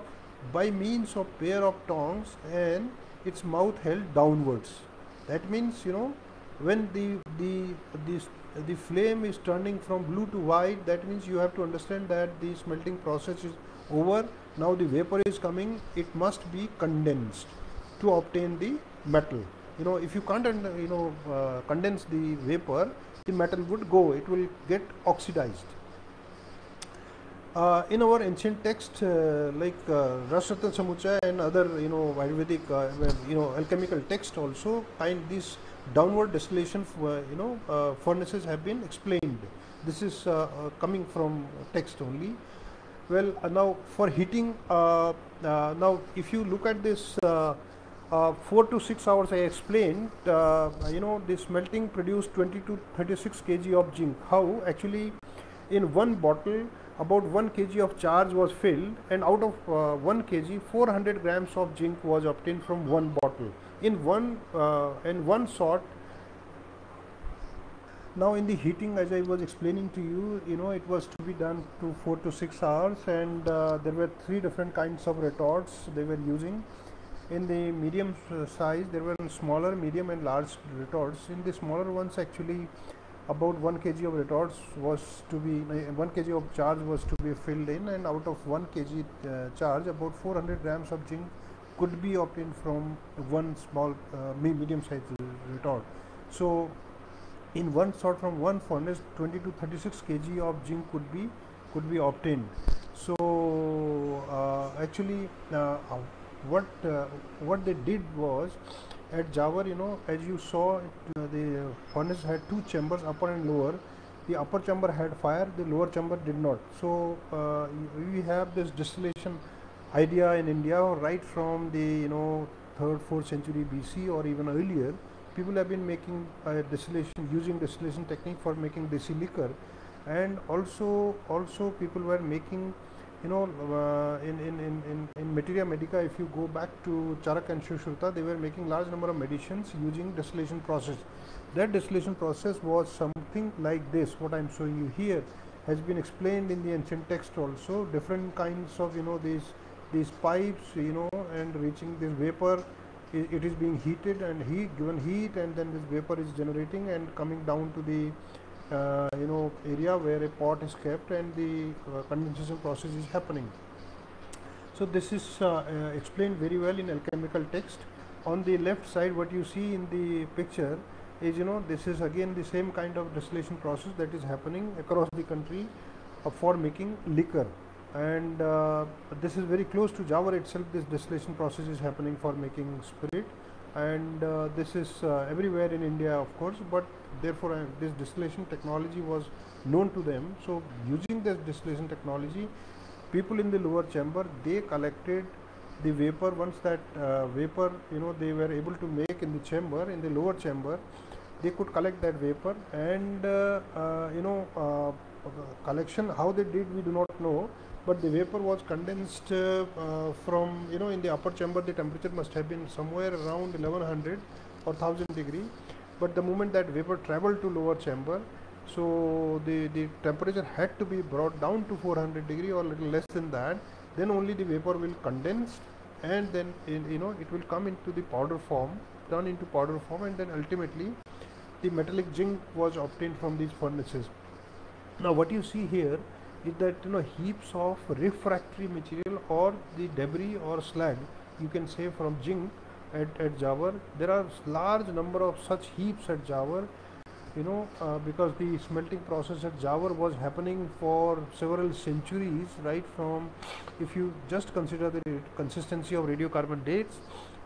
by means of pair of tongs and its mouth held downwards. That means you know when the the this the flame is turning from blue to white that means you have to understand that the smelting process is over. Now the vapor is coming. It must be condensed to obtain the metal. You know if you can't you know uh, condense the vapor the metal would go. It will get oxidized uh, in our ancient text, uh, like uh, Samuchaya and other, you know, Ayurvedic, uh, you know, alchemical text also find these downward distillation, uh, you know, uh, furnaces have been explained. This is uh, coming from text only. Well, now for heating, now if you look at this 4 to 6 hours I explained, you know, this melting produced 20 to 36 kg of zinc. How? Actually, in one bottle, about 1 kg of charge was filled and out of uh, 1 kg, 400 grams of zinc was obtained from one bottle. In one, uh, in one sort, now in the heating as i was explaining to you you know it was to be done to 4 to 6 hours and uh, there were three different kinds of retorts they were using in the medium uh, size there were smaller medium and large retorts in the smaller ones actually about 1 kg of retorts was to be uh, 1 kg of charge was to be filled in and out of 1 kg uh, charge about 400 grams of zinc could be obtained from one small uh, medium sized retort. So in one sort from one furnace 20 to 36 kg of zinc could be could be obtained. So uh, actually uh, what uh, what they did was at Zawar you know as you saw it, uh, the furnace had two chambers upper and lower. The upper chamber had fire the lower chamber did not. So uh, we have this distillation idea in India right from the you know third fourth century BC or even earlier. People have been making uh, distillation using distillation technique for making desi liquor. And also also people were making you know uh, in, in, in, in, in materia medica if you go back to charak and Shushruta, they were making large number of medicines using distillation process. That distillation process was something like this what i'm showing you here has been explained in the ancient text also different kinds of you know these these pipes you know and reaching this vapor it is being heated and heat given heat and then this vapor is generating and coming down to the uh, you know area where a pot is kept and the uh, condensation process is happening. So this is uh, uh explained very well in alchemical text. On the left side what you see in the picture is you know this is again the same kind of distillation process that is happening across the country uh, for making liquor. And uh, this is very close to Zawar itself this distillation process is happening for making spirit and uh, this is uh, everywhere in India of course but therefore uh, this distillation technology was known to them. So using this distillation technology people in the lower chamber they collected the vapor. Once that uh, vapor you know they were able to make in the chamber in the lower chamber they could collect that vapor. And uh, you know collection how they did we do not know but the vapor was condensed uh, uh, from you know in the upper chamber the temperature must have been somewhere around 1100 or 1000 degree. But the moment that vapor traveled to lower chamber so the the temperature had to be brought down to 400 degree or little less than that. Then only the vapor will condense and then in, you know it will come into the powder form turn into powder form and then ultimately the metallic zinc was obtained from these furnaces. Now what you see here is that you know heaps of refractory material or the debris or slag you can say from zinc at, at Zawar. There are large number of such heaps at Zawar you know uh, because the smelting process at Zawar was happening for several centuries right from if you just consider the consistency of radiocarbon dates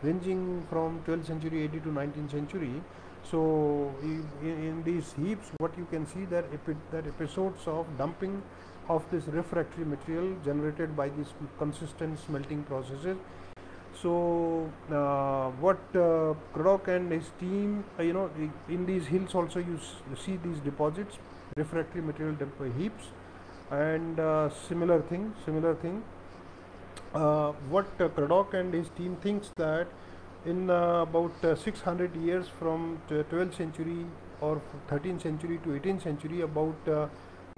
ranging from 12th century AD to 19th century so in, in these heaps what you can see that epi that episodes of dumping of this refractory material generated by these consistent smelting processes. So uh, what uh, and his team uh, you know in these hills also you, you see these deposits refractory material heaps and uh, similar thing similar thing. Uh, what uh, and his team thinks that in uh, about 600 years from 12th century or 13th century to 18th century about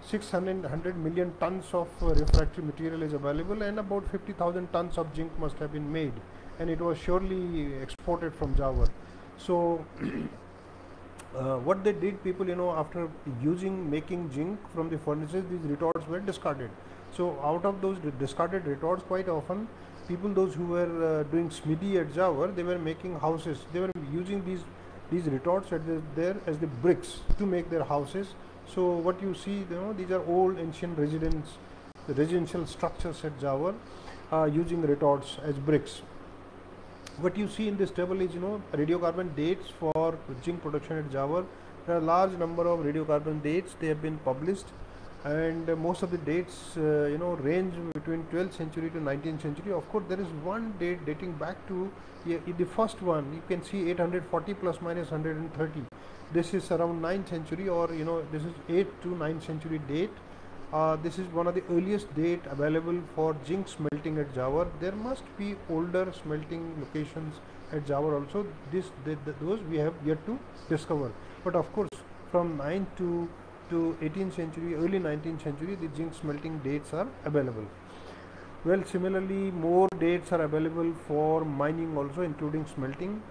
600 million tons of uh, refractory material is available and about 50,000 tons of zinc must have been made and it was surely exported from Zawar. So uh, what they did people you know after using making zinc from the furnaces these retorts were discarded. So out of those discarded retorts quite often people those who were uh, doing smithy at Zawar they were making houses they were using these these retorts the, there as the bricks to make their houses so what you see, you know, these are old ancient residence, the residential structures at Zawar uh, using retorts as bricks. What you see in this table is, you know, radiocarbon dates for zinc production at Zawar. There are a large number of radiocarbon dates. They have been published and uh, most of the dates uh, you know range between 12th century to 19th century of course there is one date dating back to yeah, the first one you can see 840 plus minus 130 this is around 9th century or you know this is 8th to 9th century date uh, this is one of the earliest date available for zinc smelting at Jawar. There must be older smelting locations at Jawar also. This the, the, those we have yet to discover. But of course, from 9th to to 18th century, early 19th century, the zinc smelting dates are available. Well, similarly, more dates are available for mining also, including smelting.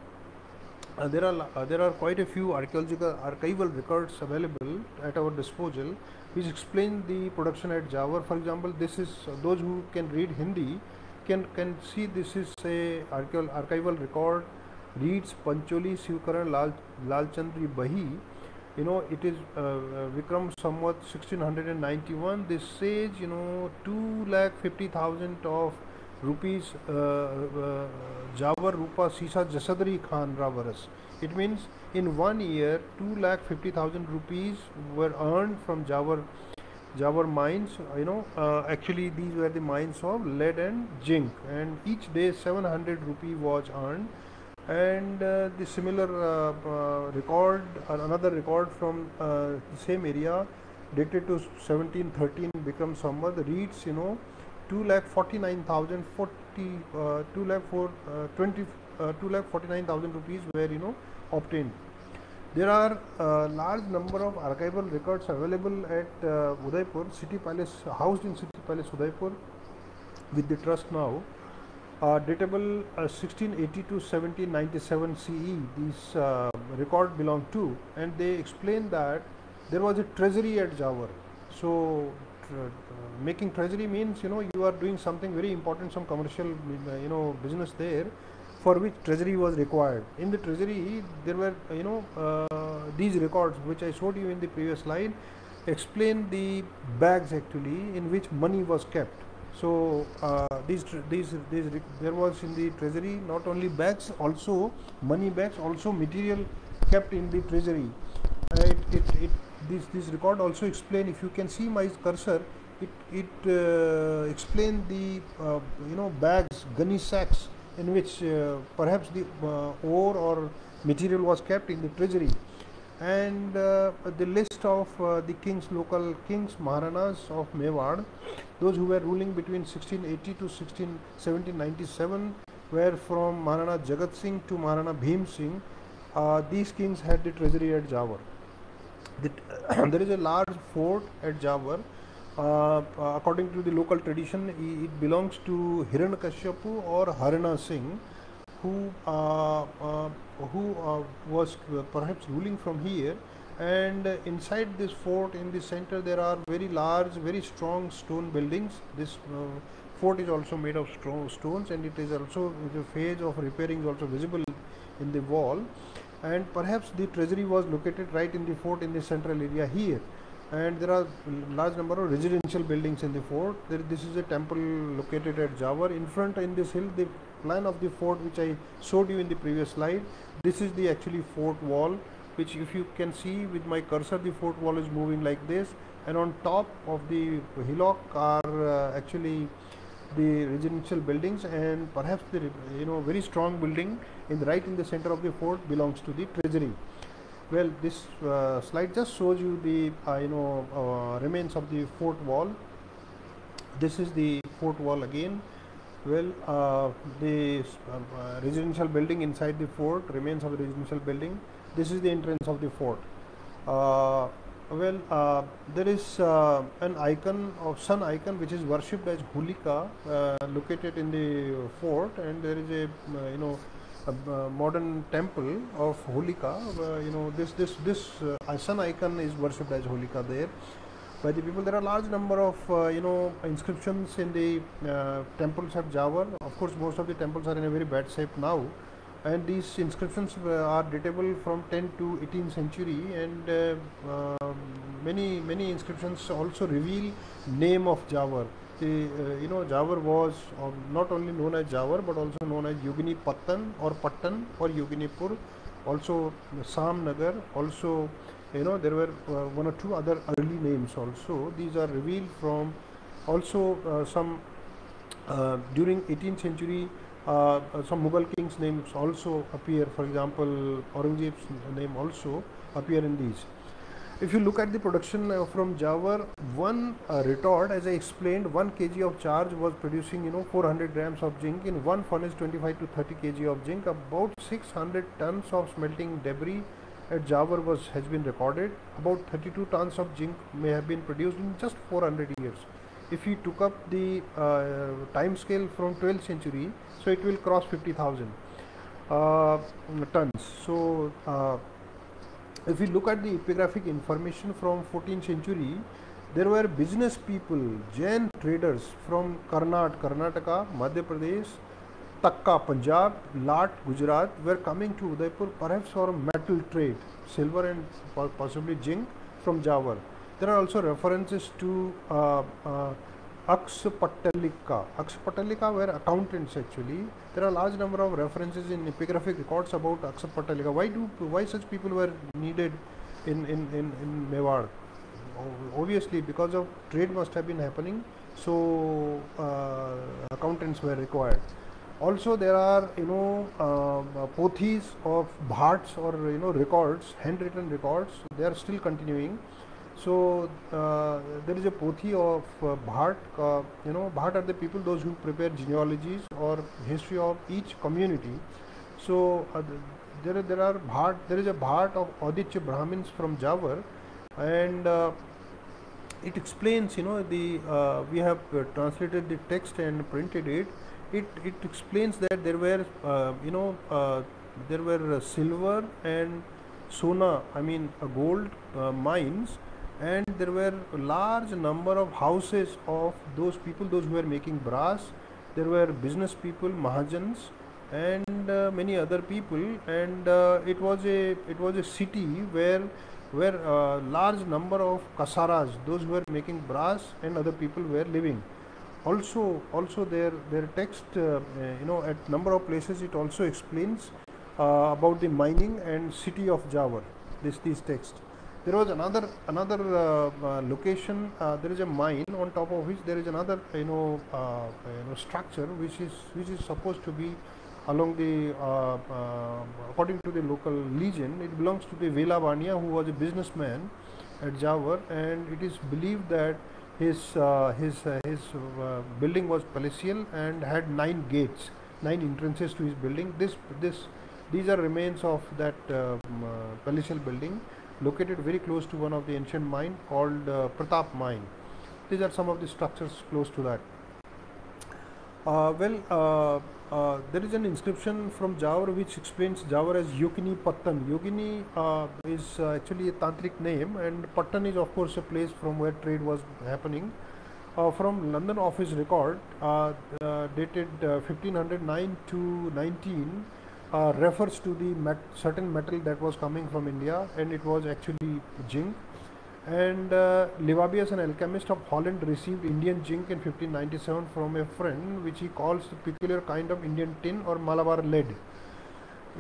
Uh, there are uh, there are quite a few archaeological archival records available at our disposal which explain the production at Jawar. For example, this is uh, those who can read Hindi can can see this is a archival, archival record reads Pancholi Sivkaran Lal Lalchandri Bahi. You know it is uh, uh, Vikram Samvat 1691. This says you know two lakh fifty thousand of rupees uh, uh, Jawar Rupa Sisa Jasadri Khan Ravaras. It means in one year, two lakh fifty thousand rupees were earned from Jawar Jawar mines. You know, uh, actually these were the mines of lead and zinc, and each day 700 rupee was earned. And uh, the similar uh, uh record, another record from uh, the same area, dated to 1713 becomes somewhat reads, you know, two lakh forty nine thousand forty uh, two lakh uh, twenty uh, two lakh forty nine thousand rupees were you know obtained. There are a large number of archival records available at uh, Udaipur City Palace, housed in City Palace Udaipur, with the trust now. Uh, datable 1680 to 1797 CE, these uh, record belong to, and they explain that there was a treasury at Jawar. So uh, making treasury means you know you are doing something very important some commercial uh, you know business there for which treasury was required. In the treasury there were you know uh, these records which i showed you in the previous slide explain the bags actually in which money was kept. So uh, these these these there was in the treasury not only bags also money bags also material kept in the treasury. It, it, it this this record also explain if you can see my cursor it it uh, explain the uh, you know bags gunny sacks in which uh, perhaps the uh, ore or material was kept in the treasury and uh, the list of uh, the kings local kings maharanas of Mewar those who were ruling between 1680 to 16 1797 were from Maharana Jagat Singh to Maharana Bhim Singh these kings had the treasury at Jawar the, there is a large fort at Jawar. Uh, according to the local tradition, it belongs to Hiranyakashipu or Harana Singh, who uh, uh, who uh, was perhaps ruling from here. And inside this fort, in the center, there are very large, very strong stone buildings. This uh, fort is also made of strong stones, and it is also the phase of repairing is also visible in the wall and perhaps the treasury was located right in the fort in the central area here and there are large number of residential buildings in the fort. There, this is a temple located at Jawar. In front in this hill the plan of the fort which I showed you in the previous slide this is the actually fort wall which if you can see with my cursor the fort wall is moving like this. And on top of the hillock are uh, actually the residential buildings and perhaps the you know very strong building in the right in the center of the fort belongs to the treasury well this uh, slide just shows you the uh, you know uh, remains of the fort wall. This is the fort wall again. Well uh, the uh, residential building inside the fort remains of the residential building. This is the entrance of the fort. Uh, well, uh, there is uh, an icon of sun icon which is worshipped as Hulika, uh, located in the fort, and there is a uh, you know uh, modern temple of Hulika. Uh, you know this this this sun icon is worshipped as Hulika there by the people. There are large number of you know inscriptions in the temples at Jawar. Of course, most of the temples are in a very bad shape now and these inscriptions are datable from 10 to 18th century and uh, uh, many many inscriptions also reveal name of Jawar. The, uh, you know Jawar was um, not only known as Jawar but also known as Yogini Pattan or Pattan or Yoginipur also Samnagar also you know there were uh, one or two other early names also. These are revealed from also uh, some uh, during 18th century uh, uh, some Mughal kings names also appear. For example Aurangzeb's name also appear in these if you look at the production uh, from Jawar, one uh, retort, as I explained, one kg of charge was producing, you know, 400 grams of zinc. In one furnace, 25 to 30 kg of zinc. About 600 tons of smelting debris at Jawar was has been recorded. About 32 tons of zinc may have been produced in just 400 years. If you took up the uh, time scale from 12th century, so it will cross 50,000 uh, tons. So uh, if we look at the epigraphic information from 14th century, there were business people, Jain traders from Karnat, Karnataka, Madhya Pradesh, Takka, Punjab, Lat, Gujarat were coming to Udaipur perhaps for metal trade, silver and possibly zinc from Jawar. There are also references to uh, uh, Akshapattalika. Akshapattalika were accountants actually. There are large number of references in epigraphic records about Akshapattalika. Why do why such people were needed in in in, in Mewar? Obviously, because of trade must have been happening, so uh, accountants were required. Also, there are you know uh, pothis of bhats or you know records, handwritten records. They are still continuing so uh, there is a pothi of uh, Bhat. Uh, you know, Bhat are the people those who prepare genealogies or history of each community. So uh, there there are Bhat. There is a Bhat of Aditya Brahmins from Jawar, and uh, it explains. You know, the uh, we have translated the text and printed it. It it explains that there were you know there were silver and sona. I mean gold mines and there were a large number of houses of those people those who were making brass. There were business people mahajans and uh, many other people. And uh, it was a it was a city where where a uh, large number of kasaras those who were making brass and other people were living. Also also their their text uh, you know at number of places it also explains uh, about the mining and city of jawar. This these texts there was another another uh, uh, location. Uh, there is a mine on top of which there is another you know uh, you know structure which is which is supposed to be along the uh, uh, according to the local legend. It belongs to the Vela Bania who was a businessman at Jawar, and it is believed that his his his building was palatial and had nine gates, nine entrances to his building. This this these are remains of that palatial building located very close to one of the ancient mine called uh, Pratap mine. These are some of the structures close to that. Uh, well, uh, uh there is an inscription from Jawar which explains Jawar as Yogini Pattan. Yogini uh, is uh, actually a tantric name and Pattan is of course a place from where trade was happening. from London office record dated 1509 to 19 uh, refers to the met certain metal that was coming from India and it was actually zinc. And uh, Libavius, an alchemist of Holland, received Indian zinc in 1597 from a friend, which he calls the peculiar kind of Indian tin or Malabar lead.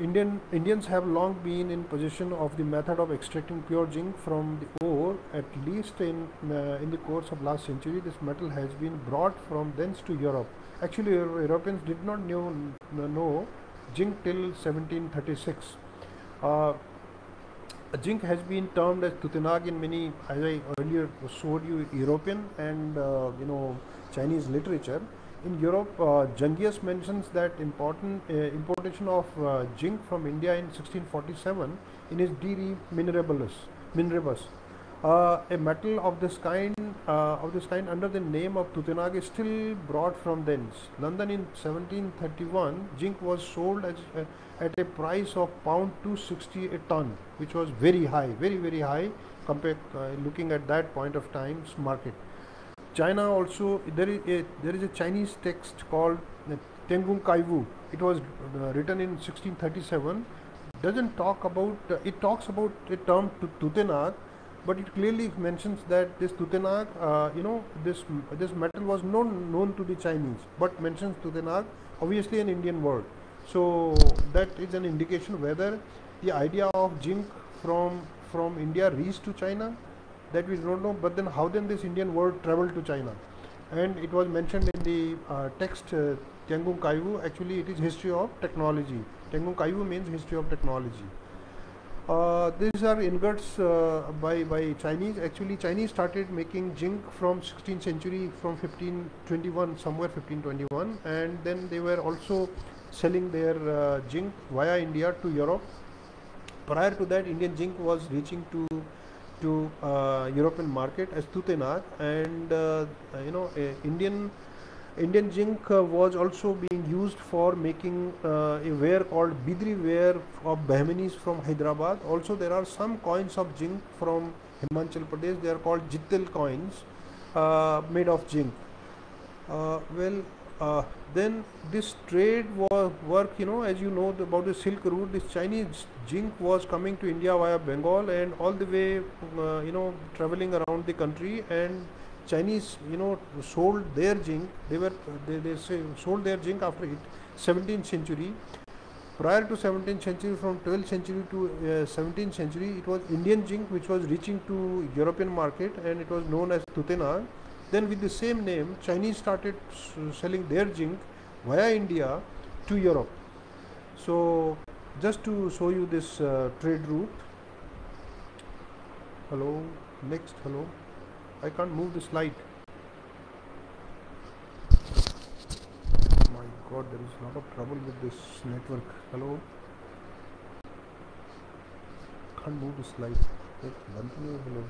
Indian Indians have long been in possession of the method of extracting pure zinc from the ore. At least in uh, in the course of last century, this metal has been brought from thence to Europe. Actually, Europeans did not know, know zinc till 1736. Uh, zinc has been termed as tutenag in many, as I earlier showed you, European and uh, you know Chinese literature. In Europe, uh, mentions that important uh, importation of uh, zinc from India in 1647 in his De Re Minerabilis. Mineribus. Uh, a metal of this kind uh, of this kind under the name of Tutenag is still brought from thence. London in 1731, zinc was sold as, uh, at a price of pound 260 a ton, which was very high, very very high compared uh, looking at that point of time's market. China also there is a, there is a Chinese text called uh, Tiangong Kaiwu. It was uh, written in 1637. Doesn't talk about it talks about a term Tutenag but it clearly mentions that this Tutenag, uh, you know, this this metal was known known to the Chinese, but mentions Tutenag, obviously an Indian word. So that is an indication whether the idea of zinc from from India reached to China that we don't know but then how then this Indian word traveled to China? And it was mentioned in the uh, text uh, Tiangong Kaiwu. Actually it is history of technology. Tiangong Kaiwu means history of technology uh, these are ingots uh, by, by Chinese. Actually, Chinese started making zinc from 16th century, from 1521, somewhere 1521, and then they were also selling their uh, zinc via India to Europe. Prior to that, Indian zinc was reaching to to uh, European market as tutenag, and uh, you know, Indian Indian zinc uh, was also being used for making uh, a ware called Bidri ware of Bahmanis from Hyderabad. Also, there are some coins of zinc from Himachal Pradesh. They are called Jittal coins uh, made of zinc. Uh, well, uh, then this trade was work. You know, as you know the, about the Silk Route, this Chinese zinc was coming to India via Bengal and all the way, uh, you know, traveling around the country and Chinese, you know, sold their zinc. They were they, they say sold their zinc after it 17th century. Prior to 17th century, from 12th century to uh, 17th century, it was Indian zinc which was reaching to European market, and it was known as Tutena. Then, with the same name, Chinese started selling their zinc via India to Europe. So, just to show you this uh, trade route. Hello, next, hello. I can't move the slide. My god, there is a lot of trouble with this network. Hello? Can't move the slide. Hello.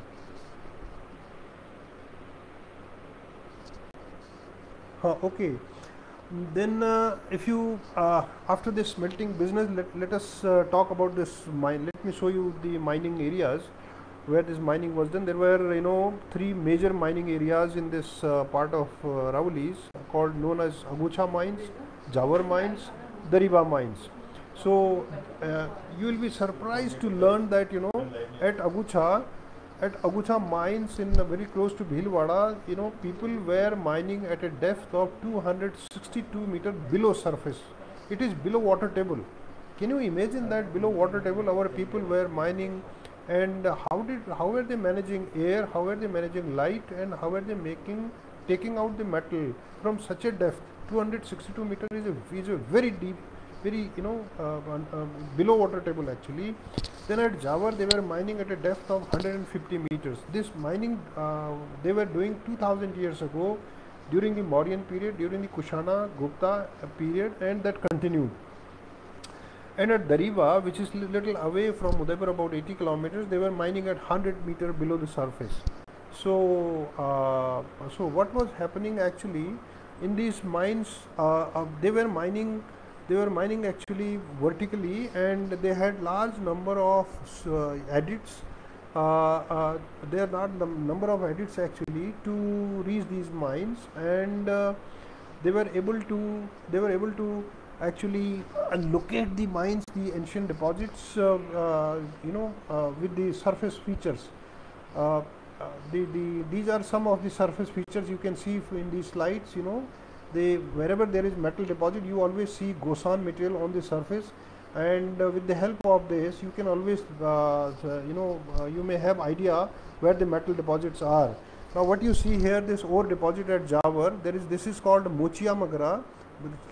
Uh, okay. Then, uh, if you uh, after this melting business, let, let us uh, talk about this mine. Let me show you the mining areas where this mining was done. There were you know three major mining areas in this uh, part of uh, called known as Agucha mines, Jawar mines, Dariba mines. So uh, you will be surprised to learn that you know at Agucha, at Agucha mines in very close to Bhilwara, you know people were mining at a depth of 262 meter below surface. It is below water table. Can you imagine that below water table our people were mining and how did how were they managing air how were they managing light and how were they making taking out the metal from such a depth? 262 meter is a, is a very deep very you know uh, uh, below water table actually. Then at Jawar they were mining at a depth of 150 meters. This mining uh, they were doing 2000 years ago during the Mauryan period during the Kushana Gupta period and that continued and at Dariba, which is little away from Udaipur, about 80 kilometers, they were mining at 100 meter below the surface. So, uh, so what was happening actually in these mines? Uh, uh, they were mining. They were mining actually vertically, and they had large number of uh, adits. Uh, uh, there are not the number of adits actually to reach these mines, and they were able to. They were able to actually uh, locate the mines, the ancient deposits, uh, uh, you know, uh, with the surface features. Uh, uh, the, the, these are some of the surface features you can see in these slides, you know, they, wherever there is metal deposit, you always see gossan material on the surface and with the help of this, you can always, you know, you may have idea where the metal deposits are. Now what you see here, this ore deposit at Jawar, there is, this is called Mochia Magara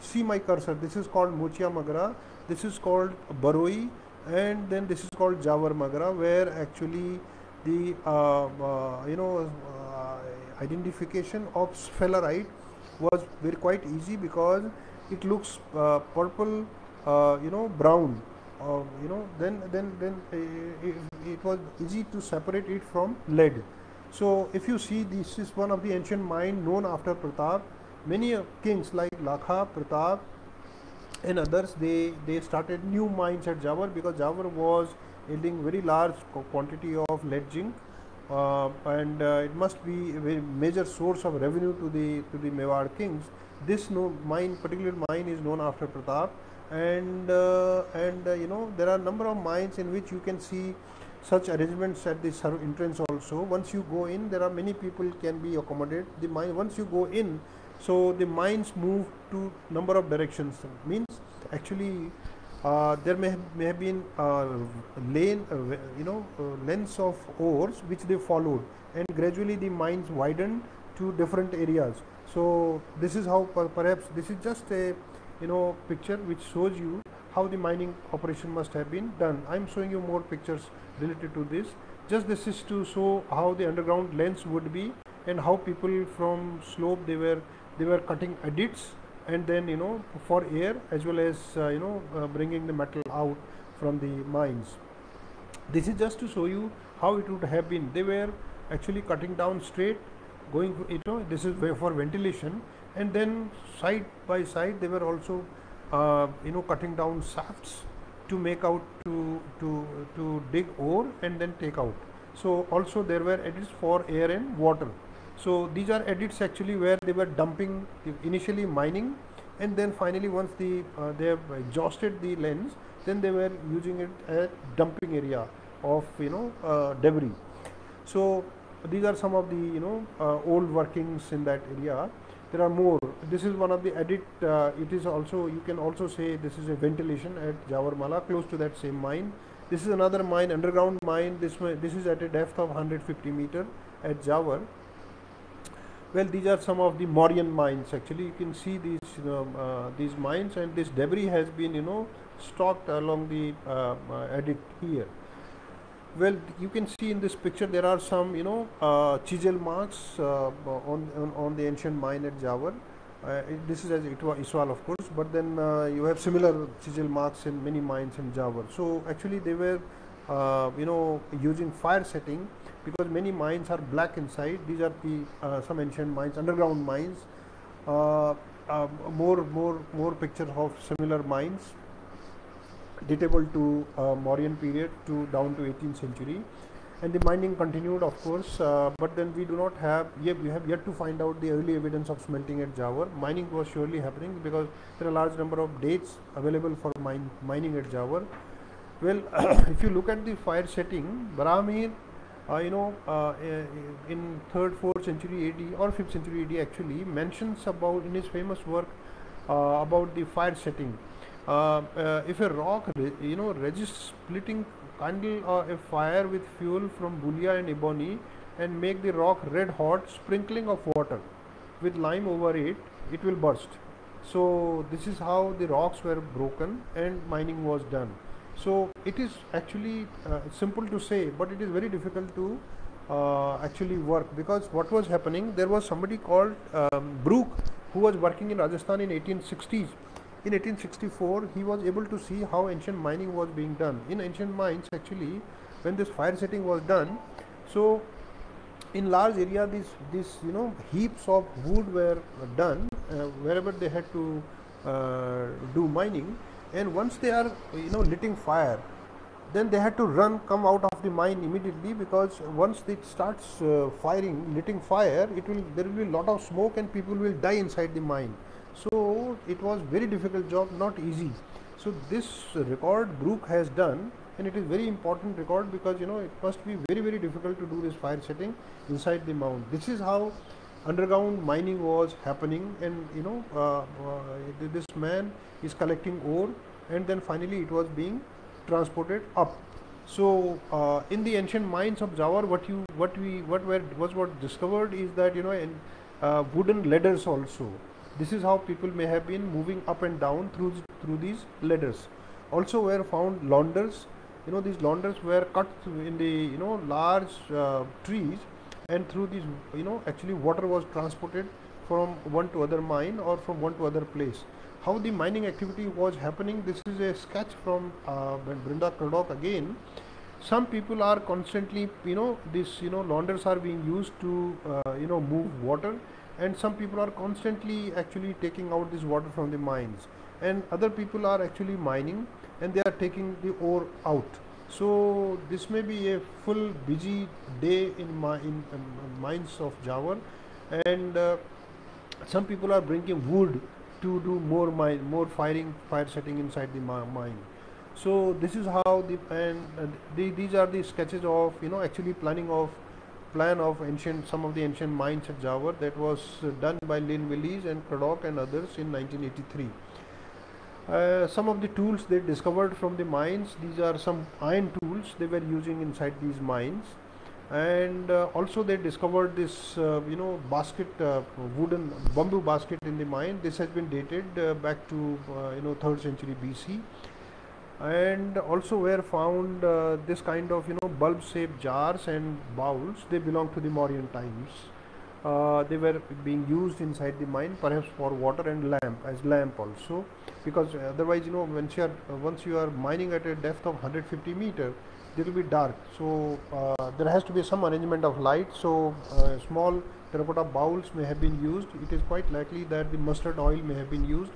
see my cursor. This is called Mochia Magara this is called Baroi. And then this is called Jawar Magara where actually the uh, uh, you know uh, identification of sphalerite was very quite easy because it looks uh, purple uh, you know brown. Uh, you know then then then it, it was easy to separate it from lead. So if you see this is one of the ancient mine known after Pratap many kings like Lakha, Pratap and others they they started new mines at Jawar because Jawar was yielding very large quantity of lead zinc uh, and uh, it must be a very major source of revenue to the to the Mewar kings. This no mine particular mine is known after Pratap and uh, and uh, you know there are number of mines in which you can see such arrangements at the entrance also. Once you go in there are many people can be accommodated. The mine once you go in so the mines move to number of directions means actually uh, there may have, may have been uh, lane, uh, you know, uh, lengths of ores which they followed, and gradually the mines widened to different areas. So this is how per perhaps this is just a you know picture which shows you how the mining operation must have been done. I am showing you more pictures related to this. Just this is to show how the underground lens would be and how people from slope they were they were cutting adits and then you know for air as well as uh, you know uh, bringing the metal out from the mines. This is just to show you how it would have been. They were actually cutting down straight going you know this is for ventilation. And then side by side they were also uh, you know cutting down shafts to make out to to to dig ore and then take out. So also there were adits for air and water so these are adits actually where they were dumping initially mining and then finally once the uh, they have exhausted the lens then they were using it as dumping area of you know uh, debris. So these are some of the you know uh, old workings in that area. There are more. This is one of the adit uh, it is also you can also say this is a ventilation at Jawarmala close to that same mine. This is another mine underground mine. This this is at a depth of 150 meter at Jawar well these are some of the Mauryan mines actually. You can see these you know, uh, these mines and this debris has been you know stocked along the uh, uh, adit here. Well you can see in this picture there are some you know uh, chisel marks uh, on, on, on the ancient mine at Jawar. Uh, this is as it Iswal of course but then you have similar chisel marks in many mines in Jawar. So actually they were you know using fire setting because many mines are black inside. These are the uh, some ancient mines underground mines. Uh, uh, more more more pictures of similar mines. Datable to uh, Mauryan period to down to 18th century. And the mining continued of course uh, but then we do not have yet we have yet to find out the early evidence of smelting at Jawar. Mining was surely happening because there are a large number of dates available for mine, mining at Jawar. Well if you look at the fire setting Varahamihira uh, you know, uh, in third, fourth century AD or fifth century AD actually mentions about in his famous work uh, about the fire setting. Uh, uh, if a rock, you know, resists splitting candle or a fire with fuel from bulia and ebony and make the rock red hot, sprinkling of water with lime over it, it will burst. So this is how the rocks were broken and mining was done. So it is actually uh, simple to say, but it is very difficult to uh, actually work because what was happening, there was somebody called um, Brook who was working in Rajasthan in 1860s. In 1864, he was able to see how ancient mining was being done. In ancient mines, actually, when this fire setting was done, so in large area, these these you know heaps of wood were done uh, wherever they had to uh, do mining and once they are you know lighting fire then they had to run come out of the mine immediately because once it starts uh, firing lighting fire it will there will be lot of smoke and people will die inside the mine. So it was very difficult job not easy. So this record brook has done and it is very important record because you know it must be very very difficult to do this fire setting inside the mound. This is how underground mining was happening and you know uh, uh, this man is collecting ore and then finally it was being transported up. So uh, in the ancient mines of Jawar what you what we what were was what discovered is that you know in uh, wooden ladders also. This is how people may have been moving up and down through through these ladders. Also were found launders. You know these launders were cut in the you know large uh, trees and through these you know actually water was transported from one to other mine or from one to other place. How the mining activity was happening this is a sketch from uh, Brinda Craddock again. Some people are constantly you know this you know launders are being used to uh, you know move water. And some people are constantly actually taking out this water from the mines. And other people are actually mining and they are taking the ore out so this may be a full busy day in my in mines of Jawar, and uh, some people are bringing wood to do more mine, more firing, fire setting inside the mine. So this is how the and the, these are the sketches of you know actually planning of plan of ancient some of the ancient mines at Jawar that was done by Lynn Willies and Craddock and others in 1983. Uh, some of the tools they discovered from the mines, these are some iron tools they were using inside these mines. And uh, also they discovered this, uh, you know, basket, uh, wooden bamboo basket in the mine. This has been dated uh, back to, you know, 3rd century BC. And also were found this kind of, you know, bulb-shaped jars and bowls. They belong to the Mauryan times. Uh, they were being used inside the mine perhaps for water and lamp as lamp also. Because otherwise you know once you are uh, once you are mining at a depth of 150 meter it will be dark. So uh, there has to be some arrangement of light. So uh, small terracotta bowls may have been used. It is quite likely that the mustard oil may have been used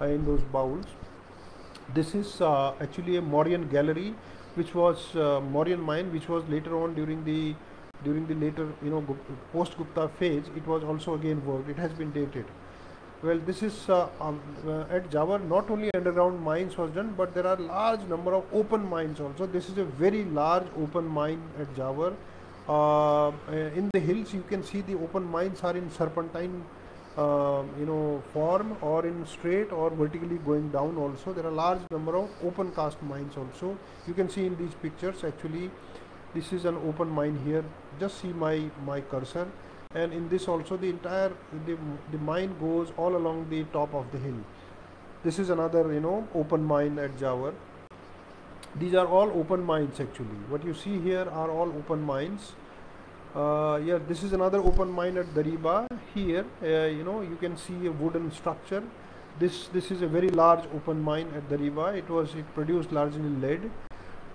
uh, in those bowls. This is uh, actually a Mauryan gallery which was uh, Mauryan mine which was later on during the during the later you know post Gupta phase it was also again worked. It has been dated. Well this is uh, um, uh, at Jawar not only underground mines was done but there are large number of open mines also. This is a very large open mine at Jawar. Uh, in the hills you can see the open mines are in serpentine uh, you know form or in straight or vertically going down also. There are large number of open cast mines also. You can see in these pictures actually this is an open mine here just see my my cursor. And in this also the entire the, the mine goes all along the top of the hill. This is another you know open mine at Jawar. These are all open mines actually. What you see here are all open mines. Uh, yeah this is another open mine at Dariba. Here uh, you know you can see a wooden structure. This this is a very large open mine at Dariba. It was it produced largely lead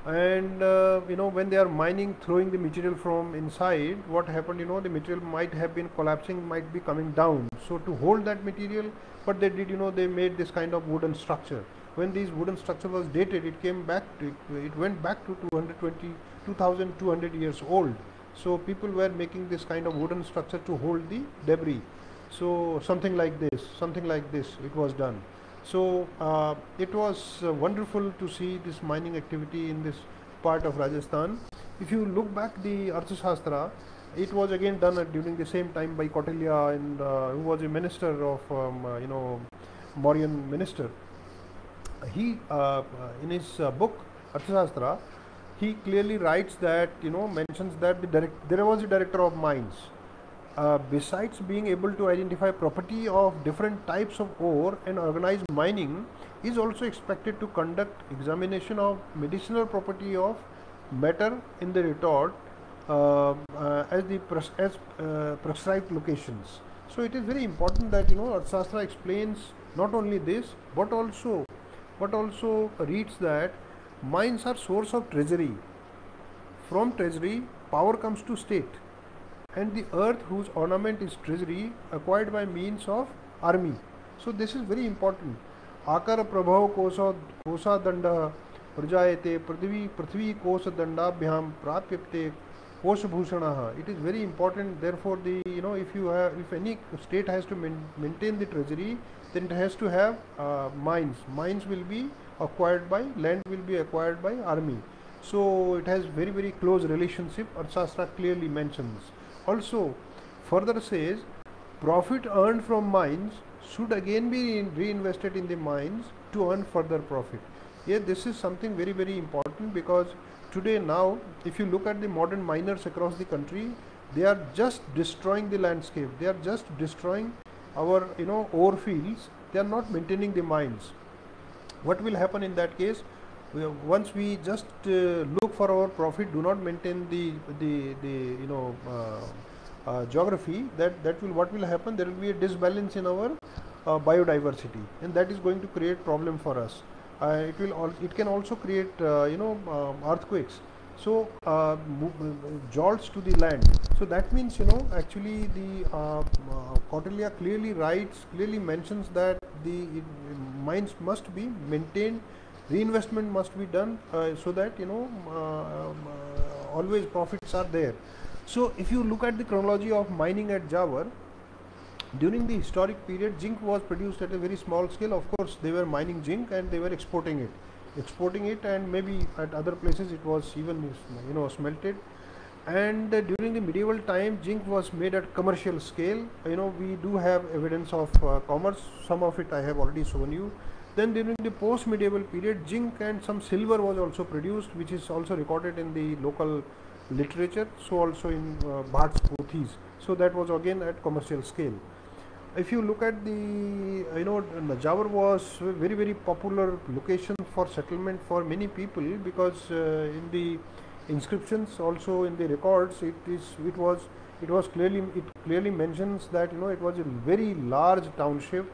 and uh, you know when they are mining throwing the material from inside what happened you know the material might have been collapsing might be coming down. So to hold that material what they did you know they made this kind of wooden structure. When this wooden structure was dated it came back to it went back to 220 2200 years old. So people were making this kind of wooden structure to hold the debris. So something like this something like this it was done so uh, it was uh, wonderful to see this mining activity in this part of Rajasthan. If you look back the Arthashastra, it was again done at, during the same time by Kautilya and uh, who was a minister of um, uh, you know Mauryan minister. He uh, in his uh, book Arthashastra, he clearly writes that you know mentions that the direct, there was a director of mines uh, besides being able to identify property of different types of ore and organize mining is also expected to conduct examination of medicinal property of matter in the retort uh, uh, as the pres as uh, prescribed locations. So it is very important that you know Arthashastra explains not only this but also but also reads that mines are source of treasury. From treasury power comes to state and the earth whose ornament is treasury acquired by means of army. So this is very important. Akar prabhav kosa, kosa danda prajayate prithvi prithvi kosa dandabhyam prapyapte kosabhushanaha. It is very important. Therefore, the you know if you have if any state has to maintain the treasury, then it has to have uh, mines. Mines will be acquired by land will be acquired by army. So it has very very close relationship. Arthashastra clearly mentions also further says profit earned from mines should again be reinvested in the mines to earn further profit. Yeah, this is something very very important because today now if you look at the modern miners across the country they are just destroying the landscape. They are just destroying our you know ore fields. They are not maintaining the mines. What will happen in that case once we just uh, look for our profit do not maintain the the the you know uh, uh, geography that that will what will happen there will be a disbalance in our biodiversity. And that is going to create problem for us. It will it can also create you know um, earthquakes. So uh, jolts to the land. So that means you know actually the uh, uh, clearly writes clearly mentions that the it, mines must be maintained reinvestment must be done uh, so that you know uh, um, uh, always profits are there. So if you look at the chronology of mining at Jawar during the historic period zinc was produced at a very small scale. Of course they were mining zinc and they were exporting it. Exporting it and maybe at other places it was even you know smelted. And uh, during the medieval time zinc was made at commercial scale. You know we do have evidence of uh, commerce. Some of it i have already shown you then during the post medieval period zinc and some silver was also produced which is also recorded in the local literature so also in uh, Bhatt's Pothis so that was again at commercial scale. If you look at the you know Najawar was a very very popular location for settlement for many people because uh, in the inscriptions also in the records it is it was it was clearly it clearly mentions that you know it was a very large township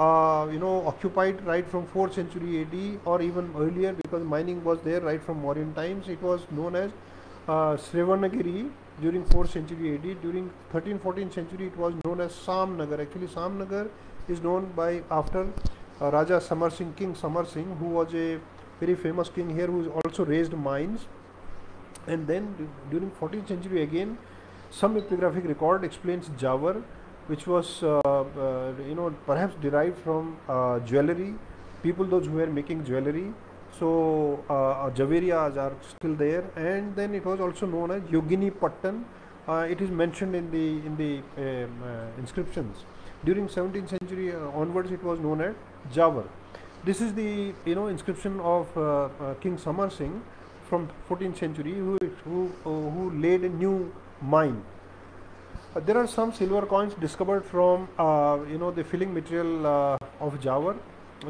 uh, you know occupied right from 4th century AD or even earlier because mining was there right from Mauryan times. It was known as uh, during 4th century AD during 13th 14th century it was known as Samnagar. Actually Samnagar is known by after uh, Raja Samar Singh King Samar Singh who was a very famous king here who also raised mines. And then during 14th century again some epigraphic record explains Jawar which was uh, uh, you know perhaps derived from uh, jewelry. People those who were making jewelry. So uh, Javeriyas are still there. And then it was also known as Yogini Pattan. Uh, it is mentioned in the in the um, uh, inscriptions. During 17th century onwards it was known as Jawar. This is the you know inscription of King Samar Singh from 14th century who, who, uh, who laid a new mine. Uh, there are some silver coins discovered from uh, you know the filling material uh, of Jawar.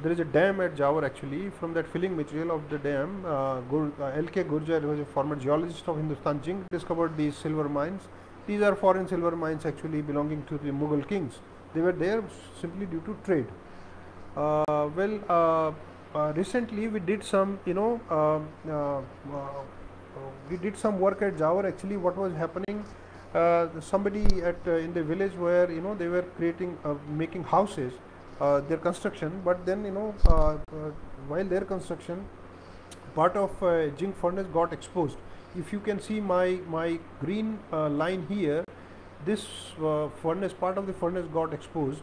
There is a dam at Jawar actually. From that filling material of the dam, uh, Gur, uh, L.K. Gurjar, who was a former geologist of Hindustan Zinc, discovered these silver mines. These are foreign silver mines actually belonging to the Mughal kings. They were there simply due to trade. well, uh, recently we did some you know um, we did some work at Jawar actually what was happening Uh, somebody at uh, in the village where you know they were creating uh, making houses their construction but then you know while their construction part of zinc furnace got exposed if you can see my my green uh, line here this uh, furnace part of the furnace got exposed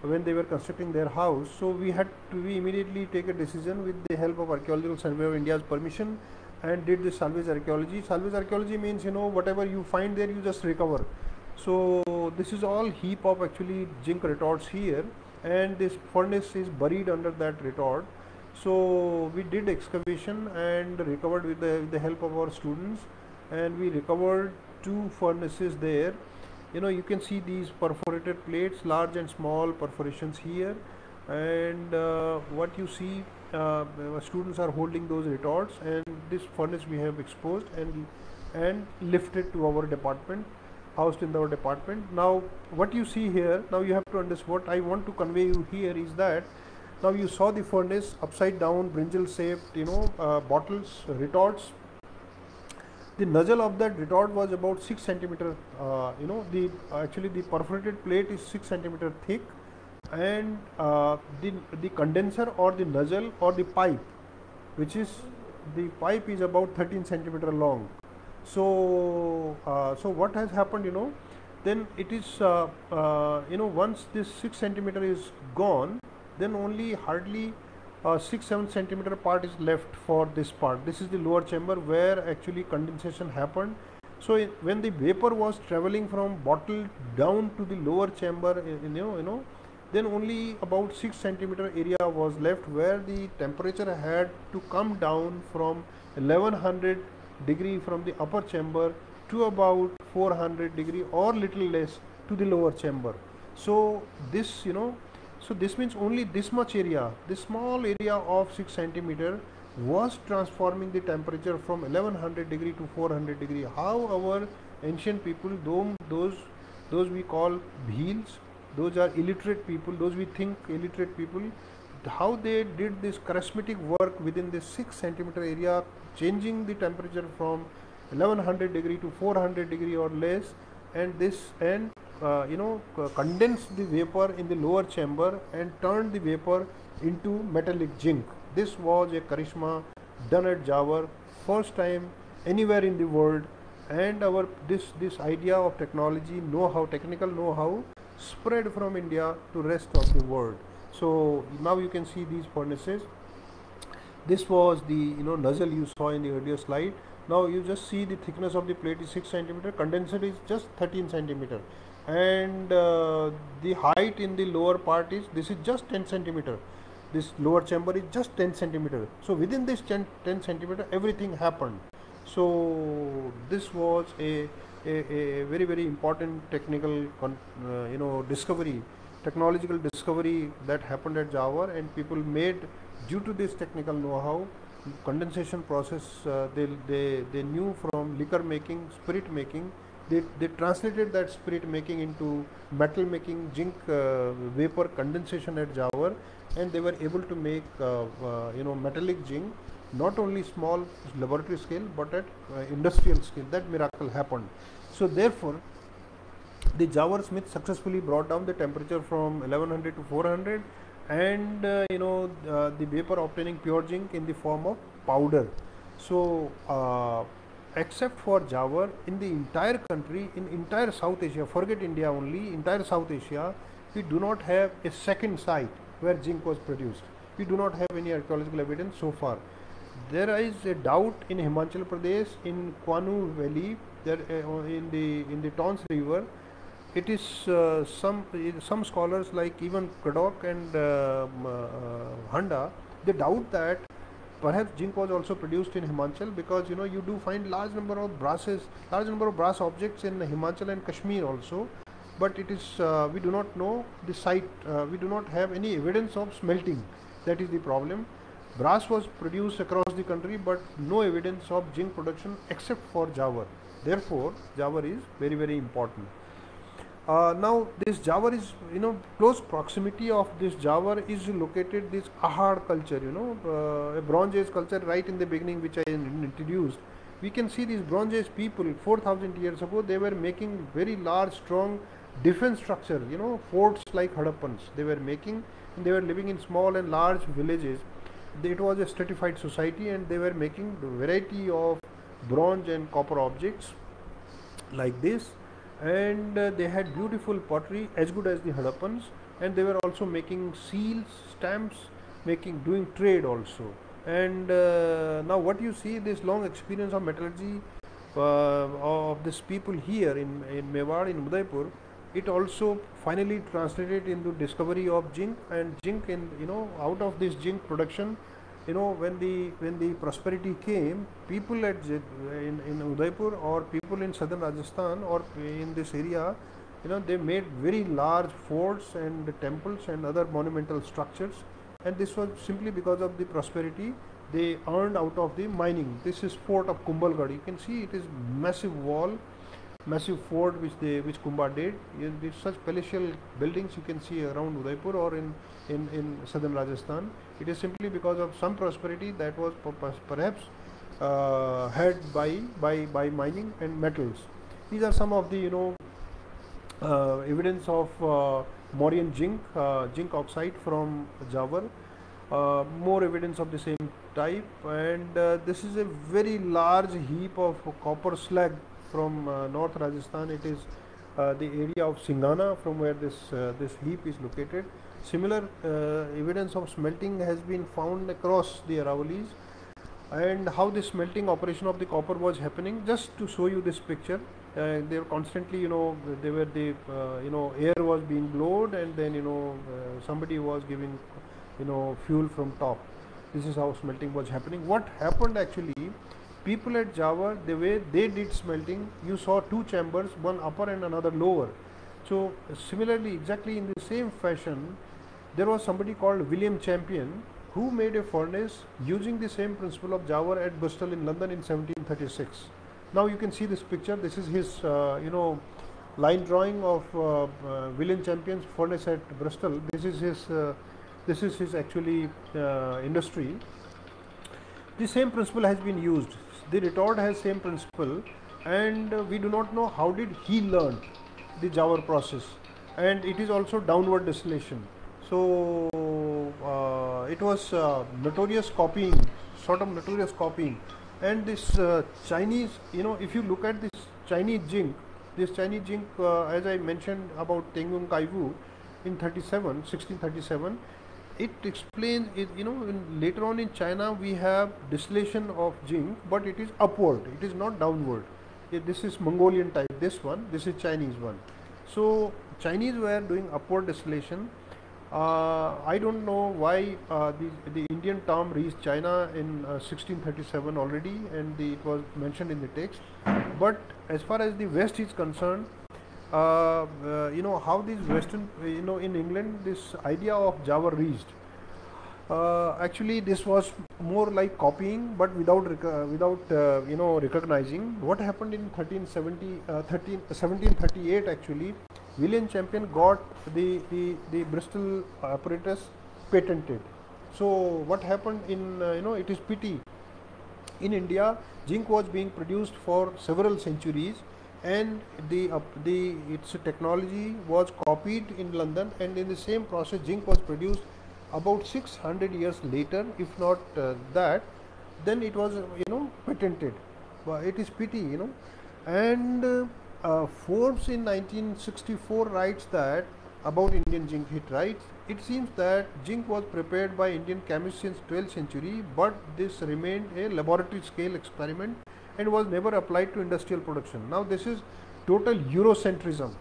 when they were constructing their house. So we had to we immediately take a decision with the help of Archaeological Survey of India's permission and did the salvage archaeology. Salvage archaeology means you know whatever you find there you just recover. So this is all heap of actually zinc retorts here and this furnace is buried under that retort. So we did excavation and recovered with the, with the help of our students and we recovered two furnaces there you know you can see these perforated plates large and small perforations here and uh, what you see uh, students are holding those retorts and this furnace we have exposed and and lifted to our department housed in our department. Now what you see here now you have to understand what I want to convey you here is that now you saw the furnace upside down brinjal shaped you know uh, bottles retorts. The nozzle of that retort was about 6 centimeter uh, you know the actually the perforated plate is 6 centimeter thick and uh, the the condenser or the nozzle or the pipe which is the pipe is about 13 centimeter long. So uh, so what has happened you know then it is uh, uh, you know once this 6 centimeter is gone then only hardly uh, 6 7 centimeter part is left for this part. This is the lower chamber where actually condensation happened. So when the vapor was traveling from bottle down to the lower chamber you know you know then only about 6 centimeter area was left where the temperature had to come down from 1100 degree from the upper chamber to about 400 degree or little less to the lower chamber so this you know so this means only this much area, this small area of 6 centimeter was transforming the temperature from 1100 degree to 400 degree. How our ancient people, those those we call bheels, those are illiterate people, those we think illiterate people, how they did this charismatic work within this 6 centimeter area, changing the temperature from 1100 degree to 400 degree or less, and this and uh, you know condensed the vapor in the lower chamber and turned the vapor into metallic zinc. This was a charisma done at Jawar first time anywhere in the world. And our this this idea of technology know-how technical know-how spread from India to rest of the world. So now you can see these furnaces. This was the you know nozzle you saw in the earlier slide. Now you just see the thickness of the plate is 6 centimeter condenser is just 13 centimeter. And uh, the height in the lower part is this is just 10 centimeter. This lower chamber is just 10 centimeter. So within this 10, 10 centimeter everything happened. So this was a, a, very very important technical uh, you know discovery technological discovery that happened at Jawar and people made due to this technical know-how condensation process uh, they, they, they knew from liquor making spirit making. They, they translated that spirit making into metal making zinc uh, vapor condensation at Jawar and they were able to make uh, uh, you know metallic zinc not only small laboratory scale but at uh, industrial scale. That miracle happened so therefore the Jawar Smith successfully brought down the temperature from 1100 to 400 and uh, you know uh, the vapor obtaining pure zinc in the form of powder. So uh, except for Jawar in the entire country in entire South Asia forget India only entire South Asia we do not have a second site where zinc was produced. We do not have any archaeological evidence so far. There is a doubt in Himachal Pradesh in Kuanu Valley uh, in the in the Tons River it is uh, some some scholars like even Craddock and uh, Handa they doubt that perhaps zinc was also produced in Himachal because you know you do find large number of brasses large number of brass objects in Himachal and Kashmir also. But it is uh, we do not know the site uh, we do not have any evidence of smelting. That is the problem. Brass was produced across the country but no evidence of zinc production except for Jawar therefore Jawar is very very important. Uh, now this Jawar is you know close proximity of this Jawar is located this Ahar culture you know uh, a bronze age culture right in the beginning which I introduced. We can see these bronze age people 4000 years ago they were making very large strong defense structure you know forts like Harappans they were making and they were living in small and large villages. It was a stratified society and they were making variety of bronze and copper objects like this. And uh, they had beautiful pottery as good as the Harappans and they were also making seals, stamps, making doing trade also. And uh, now what you see this long experience of metallurgy uh, of these people here in, in Mewar in Udaipur it also finally translated into discovery of zinc. And zinc in you know out of this zinc production you know when the when the prosperity came people at in, in udaipur or people in southern rajasthan or in this area you know they made very large forts and temples and other monumental structures and this was simply because of the prosperity they earned out of the mining this is fort of kumbhalgarh you can see it is massive wall massive fort which they which Kumbha did. There's such palatial buildings you can see around Udaipur or in, in, in southern Rajasthan. It is simply because of some prosperity that was perhaps uh, had by by by mining and metals. These are some of the you know uh, evidence of uh, Mauryan zinc uh, zinc oxide from Jawar. Uh, more evidence of the same type and uh, this is a very large heap of copper slag from uh, North Rajasthan. It is uh, the area of Singana from where this uh, this heap is located. Similar evidence of smelting has been found across the Aravalis. And how the smelting operation of the copper was happening just to show you this picture uh, they were constantly you know they were the uh, you know air was being blown and then you know uh, somebody was giving you know fuel from top. This is how smelting was happening. What happened actually people at Jawar the way they did smelting, you saw two chambers, one upper and another lower. So similarly, exactly in the same fashion, there was somebody called William Champion who made a furnace using the same principle of Jawar at Bristol in London in 1736. Now you can see this picture. This is his, uh, you know, line drawing of uh, uh, William Champion's furnace at Bristol. This is his, uh, this is his actually uh, industry. The same principle has been used the retort has same principle and we do not know how did he learn the Jawar process and it is also downward distillation so uh, it was uh, notorious copying sort of notorious copying. And this uh, Chinese you know if you look at this Chinese zinc this Chinese zinc as I mentioned about Tiangong Kaiwu in 37 1637 it explains it, you know in, later on in China we have distillation of zinc but it is upward. It is not downward. This is Mongolian type this one this is Chinese one. So Chinese were doing upward distillation uh, I don't know why uh, the, the Indian term reached China in uh, 1637 already and the, it was mentioned in the text. But as far as the West is concerned uh, uh, you know how these western you know in england this idea of Jawar reached uh, actually this was more like copying but without without uh, you know recognizing. What happened in 1370 uh, 13 1738 actually william champion got the the, the bristol apparatus patented. So what happened in uh, you know it is pity in India, zinc was being produced for several centuries, and the uh, the its technology was copied in London, and in the same process, zinc was produced about 600 years later, if not uh, that. Then it was you know patented. But it is pity, you know, and uh, uh, Forbes in 1964 writes that about Indian zinc hit right it seems that zinc was prepared by Indian chemists since 12th century but this remained a laboratory scale experiment and was never applied to industrial production now this is total eurocentrism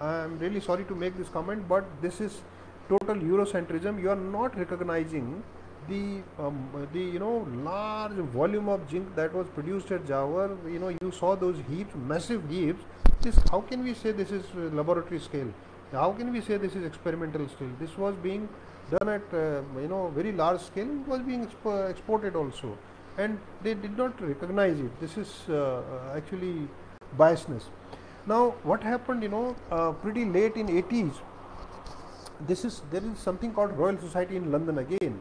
I am really sorry to make this comment but this is total eurocentrism you are not recognizing the um, the you know large volume of zinc that was produced at Jawar. You know you saw those heaps massive heaps. This how can we say this is laboratory scale? How can we say this is experimental scale? This was being done at uh, you know very large scale. It was being expo- exported also. And they did not recognize it. This is uh, uh, actually biasness. Now what happened you know uh, pretty late in 80s this is there is something called royal society in london again.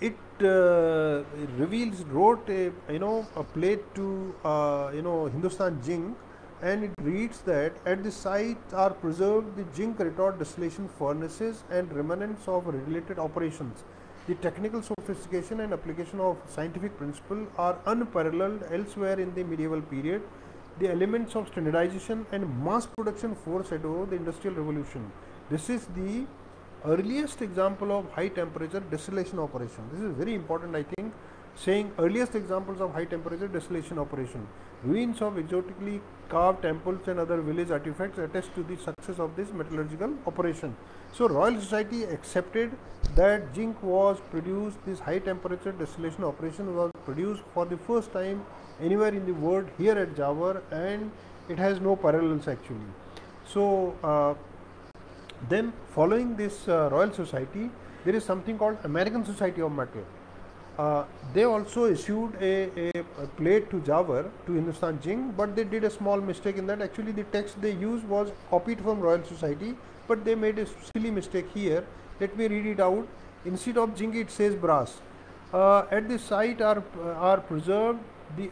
It uh, reveals wrote a you know a plate to uh, you know hindustan zinc and it reads that at the site are preserved the zinc retort distillation furnaces and remnants of related operations. The technical sophistication and application of scientific principle are unparalleled elsewhere in the medieval period. The elements of standardization and mass production foreshadow the industrial revolution this is the earliest example of high temperature distillation operation. This is very important, I think, saying earliest examples of high temperature distillation operation. Ruins of exotically carved temples and other village artifacts attest to the success of this metallurgical operation. So, Royal Society accepted that zinc was produced, this high temperature distillation operation was produced for the first time anywhere in the world here at Jawar and it has no parallels actually. So, uh, then following this uh, Royal Society, there is something called American Society of Metal. Uh, they also issued a, a, a plate to Jawar to Hindustan Zinc, but they did a small mistake in that. Actually, the text they used was copied from Royal Society, but they made a silly mistake here. Let me read it out. Instead of Jing, it says brass. Uh, at the site are are preserved the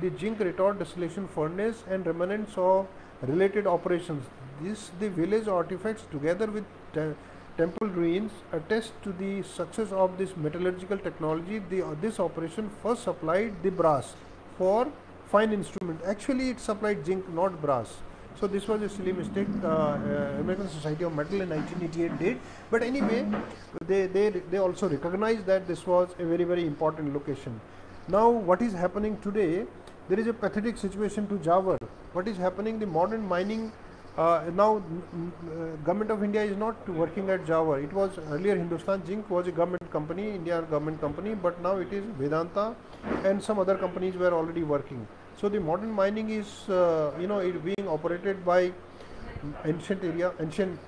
the zinc retort distillation furnace and remnants of related operations. This the village artifacts together with te- temple ruins attest to the success of this metallurgical technology. The, uh, this operation first supplied the brass for fine instrument. Actually, it supplied zinc, not brass. So this was a silly mistake. Uh, uh, American Society of Metal in 1988 did. But anyway, they, they they also recognized that this was a very very important location. Now, what is happening today? There is a pathetic situation to Jawar. What is happening? The modern mining uh, now uh, government of India is not working at Jawar. It was earlier Hindustan Zinc was a government company, India government company, but now it is Vedanta, and some other companies were already working. So the modern mining is uh, you know it being operated by ancient area, ancient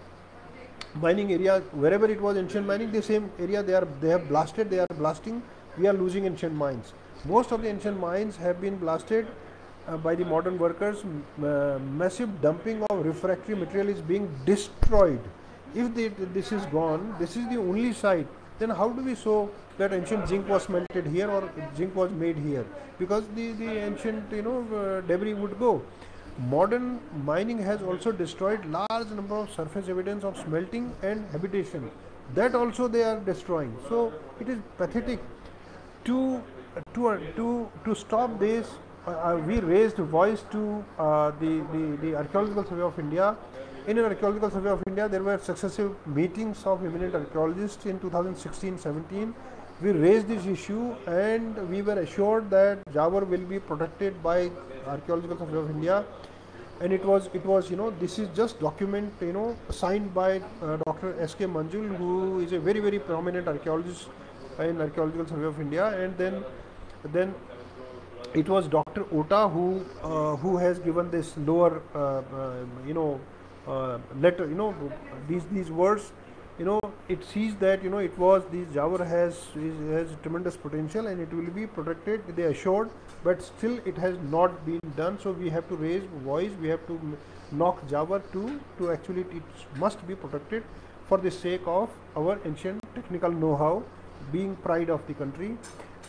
mining area wherever it was ancient mining the same area they are they have blasted they are blasting we are losing ancient mines most of the ancient mines have been blasted uh, by the modern workers uh, massive dumping of refractory material is being destroyed if this is gone this is the only site then how do we show that ancient zinc was melted here or zinc was made here because the the ancient you know uh, debris would go Modern mining has also destroyed large number of surface evidence of smelting and habitation. That also they are destroying. So it is pathetic. To to to to stop this, uh, uh, we raised voice to uh, the, the the Archaeological Survey of India, in an archaeological survey of India, there were successive meetings of eminent archaeologists in 2016-17. We raised this issue and we were assured that Jawar will be protected by Archaeological Survey of India. And it was, it was, you know, this is just document, you know, signed by uh, Dr. S.K. Manjul, who is a very, very prominent archaeologist in Archaeological Survey of India. And then, then it was Dr. Ota who uh, who has given this lower uh, uh, you know uh, letter you know these these words you know it sees that you know it was this Jawar has has tremendous potential and it will be protected they assured but still it has not been done so we have to raise voice we have to knock Jawar to to actually it must be protected for the sake of our ancient technical know-how being pride of the country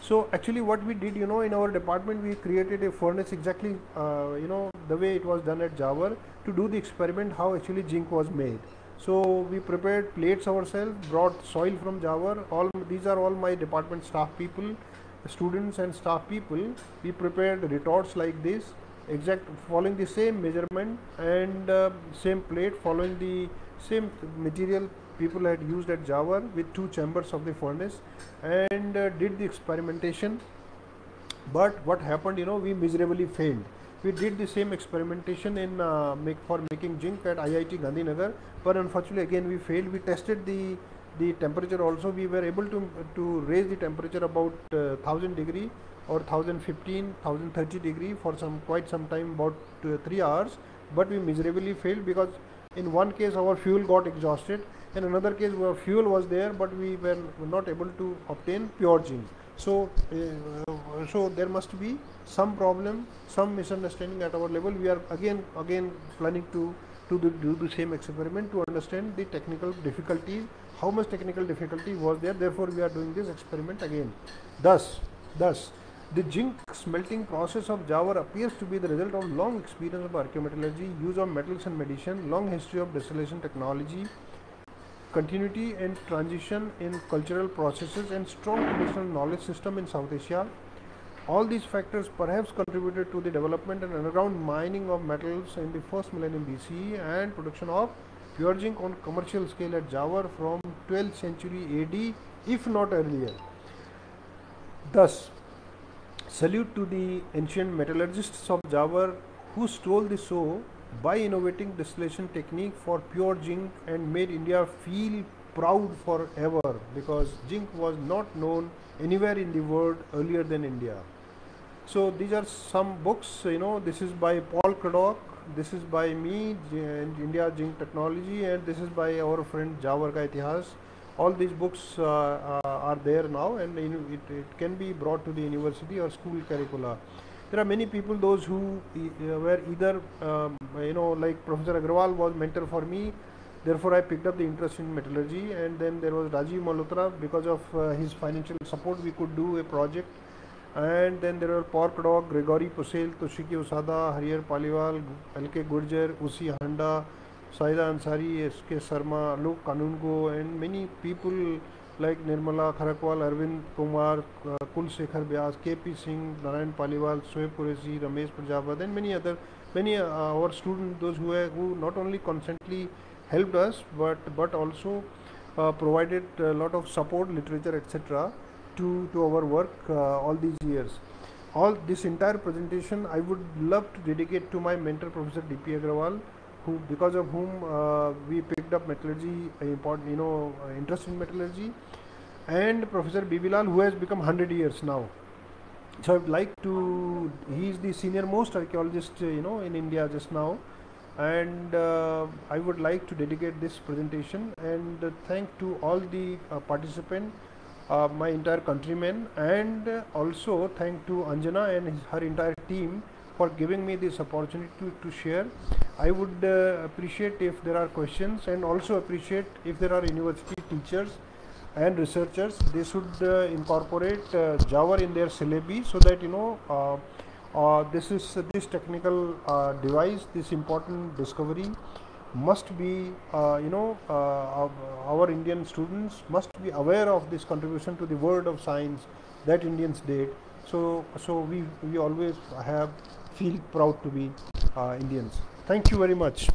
so actually what we did you know in our department we created a furnace exactly uh, you know the way it was done at Jawar to do the experiment how actually zinc was made. So we prepared plates ourselves brought soil from Jawar. All these are all my department staff people students and staff people. We prepared retorts like this exact following the same measurement and uh, same plate following the same material people had used at Jawar with two chambers of the furnace and uh, did the experimentation. But what happened you know we miserably failed. We did the same experimentation in uh, make for making zinc at IIT Gandhinagar but unfortunately again we failed. We tested the the temperature also. We were able to to raise the temperature about uh, 1000 degree or 1015 1030 degree for some quite some time about uh, 3 hours. But we miserably failed because in one case our fuel got exhausted in another case where fuel was there but we were not able to obtain pure zinc so uh, so there must be some problem some misunderstanding at our level. We are again again planning to to do, do the same experiment to understand the technical difficulties how much technical difficulty was there. Therefore we are doing this experiment again. Thus thus the zinc smelting process of Jawar appears to be the result of long experience of archaeometallurgy, use of metals and medicine, long history of distillation technology, continuity and transition in cultural processes and strong traditional knowledge system in South Asia. All these factors perhaps contributed to the development and underground mining of metals in the first millennium BCE and production of pure zinc on commercial scale at Jawar from 12th century AD if not earlier. Thus, salute to the ancient metallurgists of Jawar who stole the show by innovating distillation technique for pure zinc and made India feel proud forever because zinc was not known anywhere in the world earlier than India. So these are some books, you know, this is by Paul Craddock, this is by me, and India Zinc Technology and this is by our friend Jawar Ka Itihas. All these books uh, uh, are there now and it, it can be brought to the university or school curricula there are many people those who were either um, you know like professor agarwal was mentor for me therefore i picked up the interest in metallurgy and then there was rajiv malhotra because of uh, his financial support we could do a project and then there were Paul Craddock, Gregory Possehl, Toshiki Osada, Harier Paliwal, L.K. Gurjar, Usi Handa, Saida Ansari, S.K. Sharma, Alok Kanungo and many people like Nirmala Kharakwal Arvind Kumar Kulshekhar Byas, K P Singh, Narayan Paliwal Shoaib Qureshi Ramesh Prajapat and many other many our student दो हुए who not only constantly help us but but also provided lot of support literature etcetera to to our work all these years all this entire presentation I would love to dedicate to my mentor professor D P Agrawal who because of whom uh, we picked up metallurgy important you know uh, interest in metallurgy. And professor B.B. Lal who has become 100 years now. So i'd like to he is the senior most archaeologist uh, you know in india just now. And uh, i would like to dedicate this presentation and uh, thank to all the uh, participants my entire countrymen. And also thank to anjana and his, her entire team for giving me this opportunity to, to share. I would uh, appreciate if there are questions and also appreciate if there are university teachers and researchers they should uh, incorporate uh, Jawar in their syllabi so that you know uh, uh, this is this technical uh, device this important discovery must be you know our Indian students must be aware of this contribution to the world of science that Indians did so so we we always have feel proud to be uh, Indians. Thank you very much.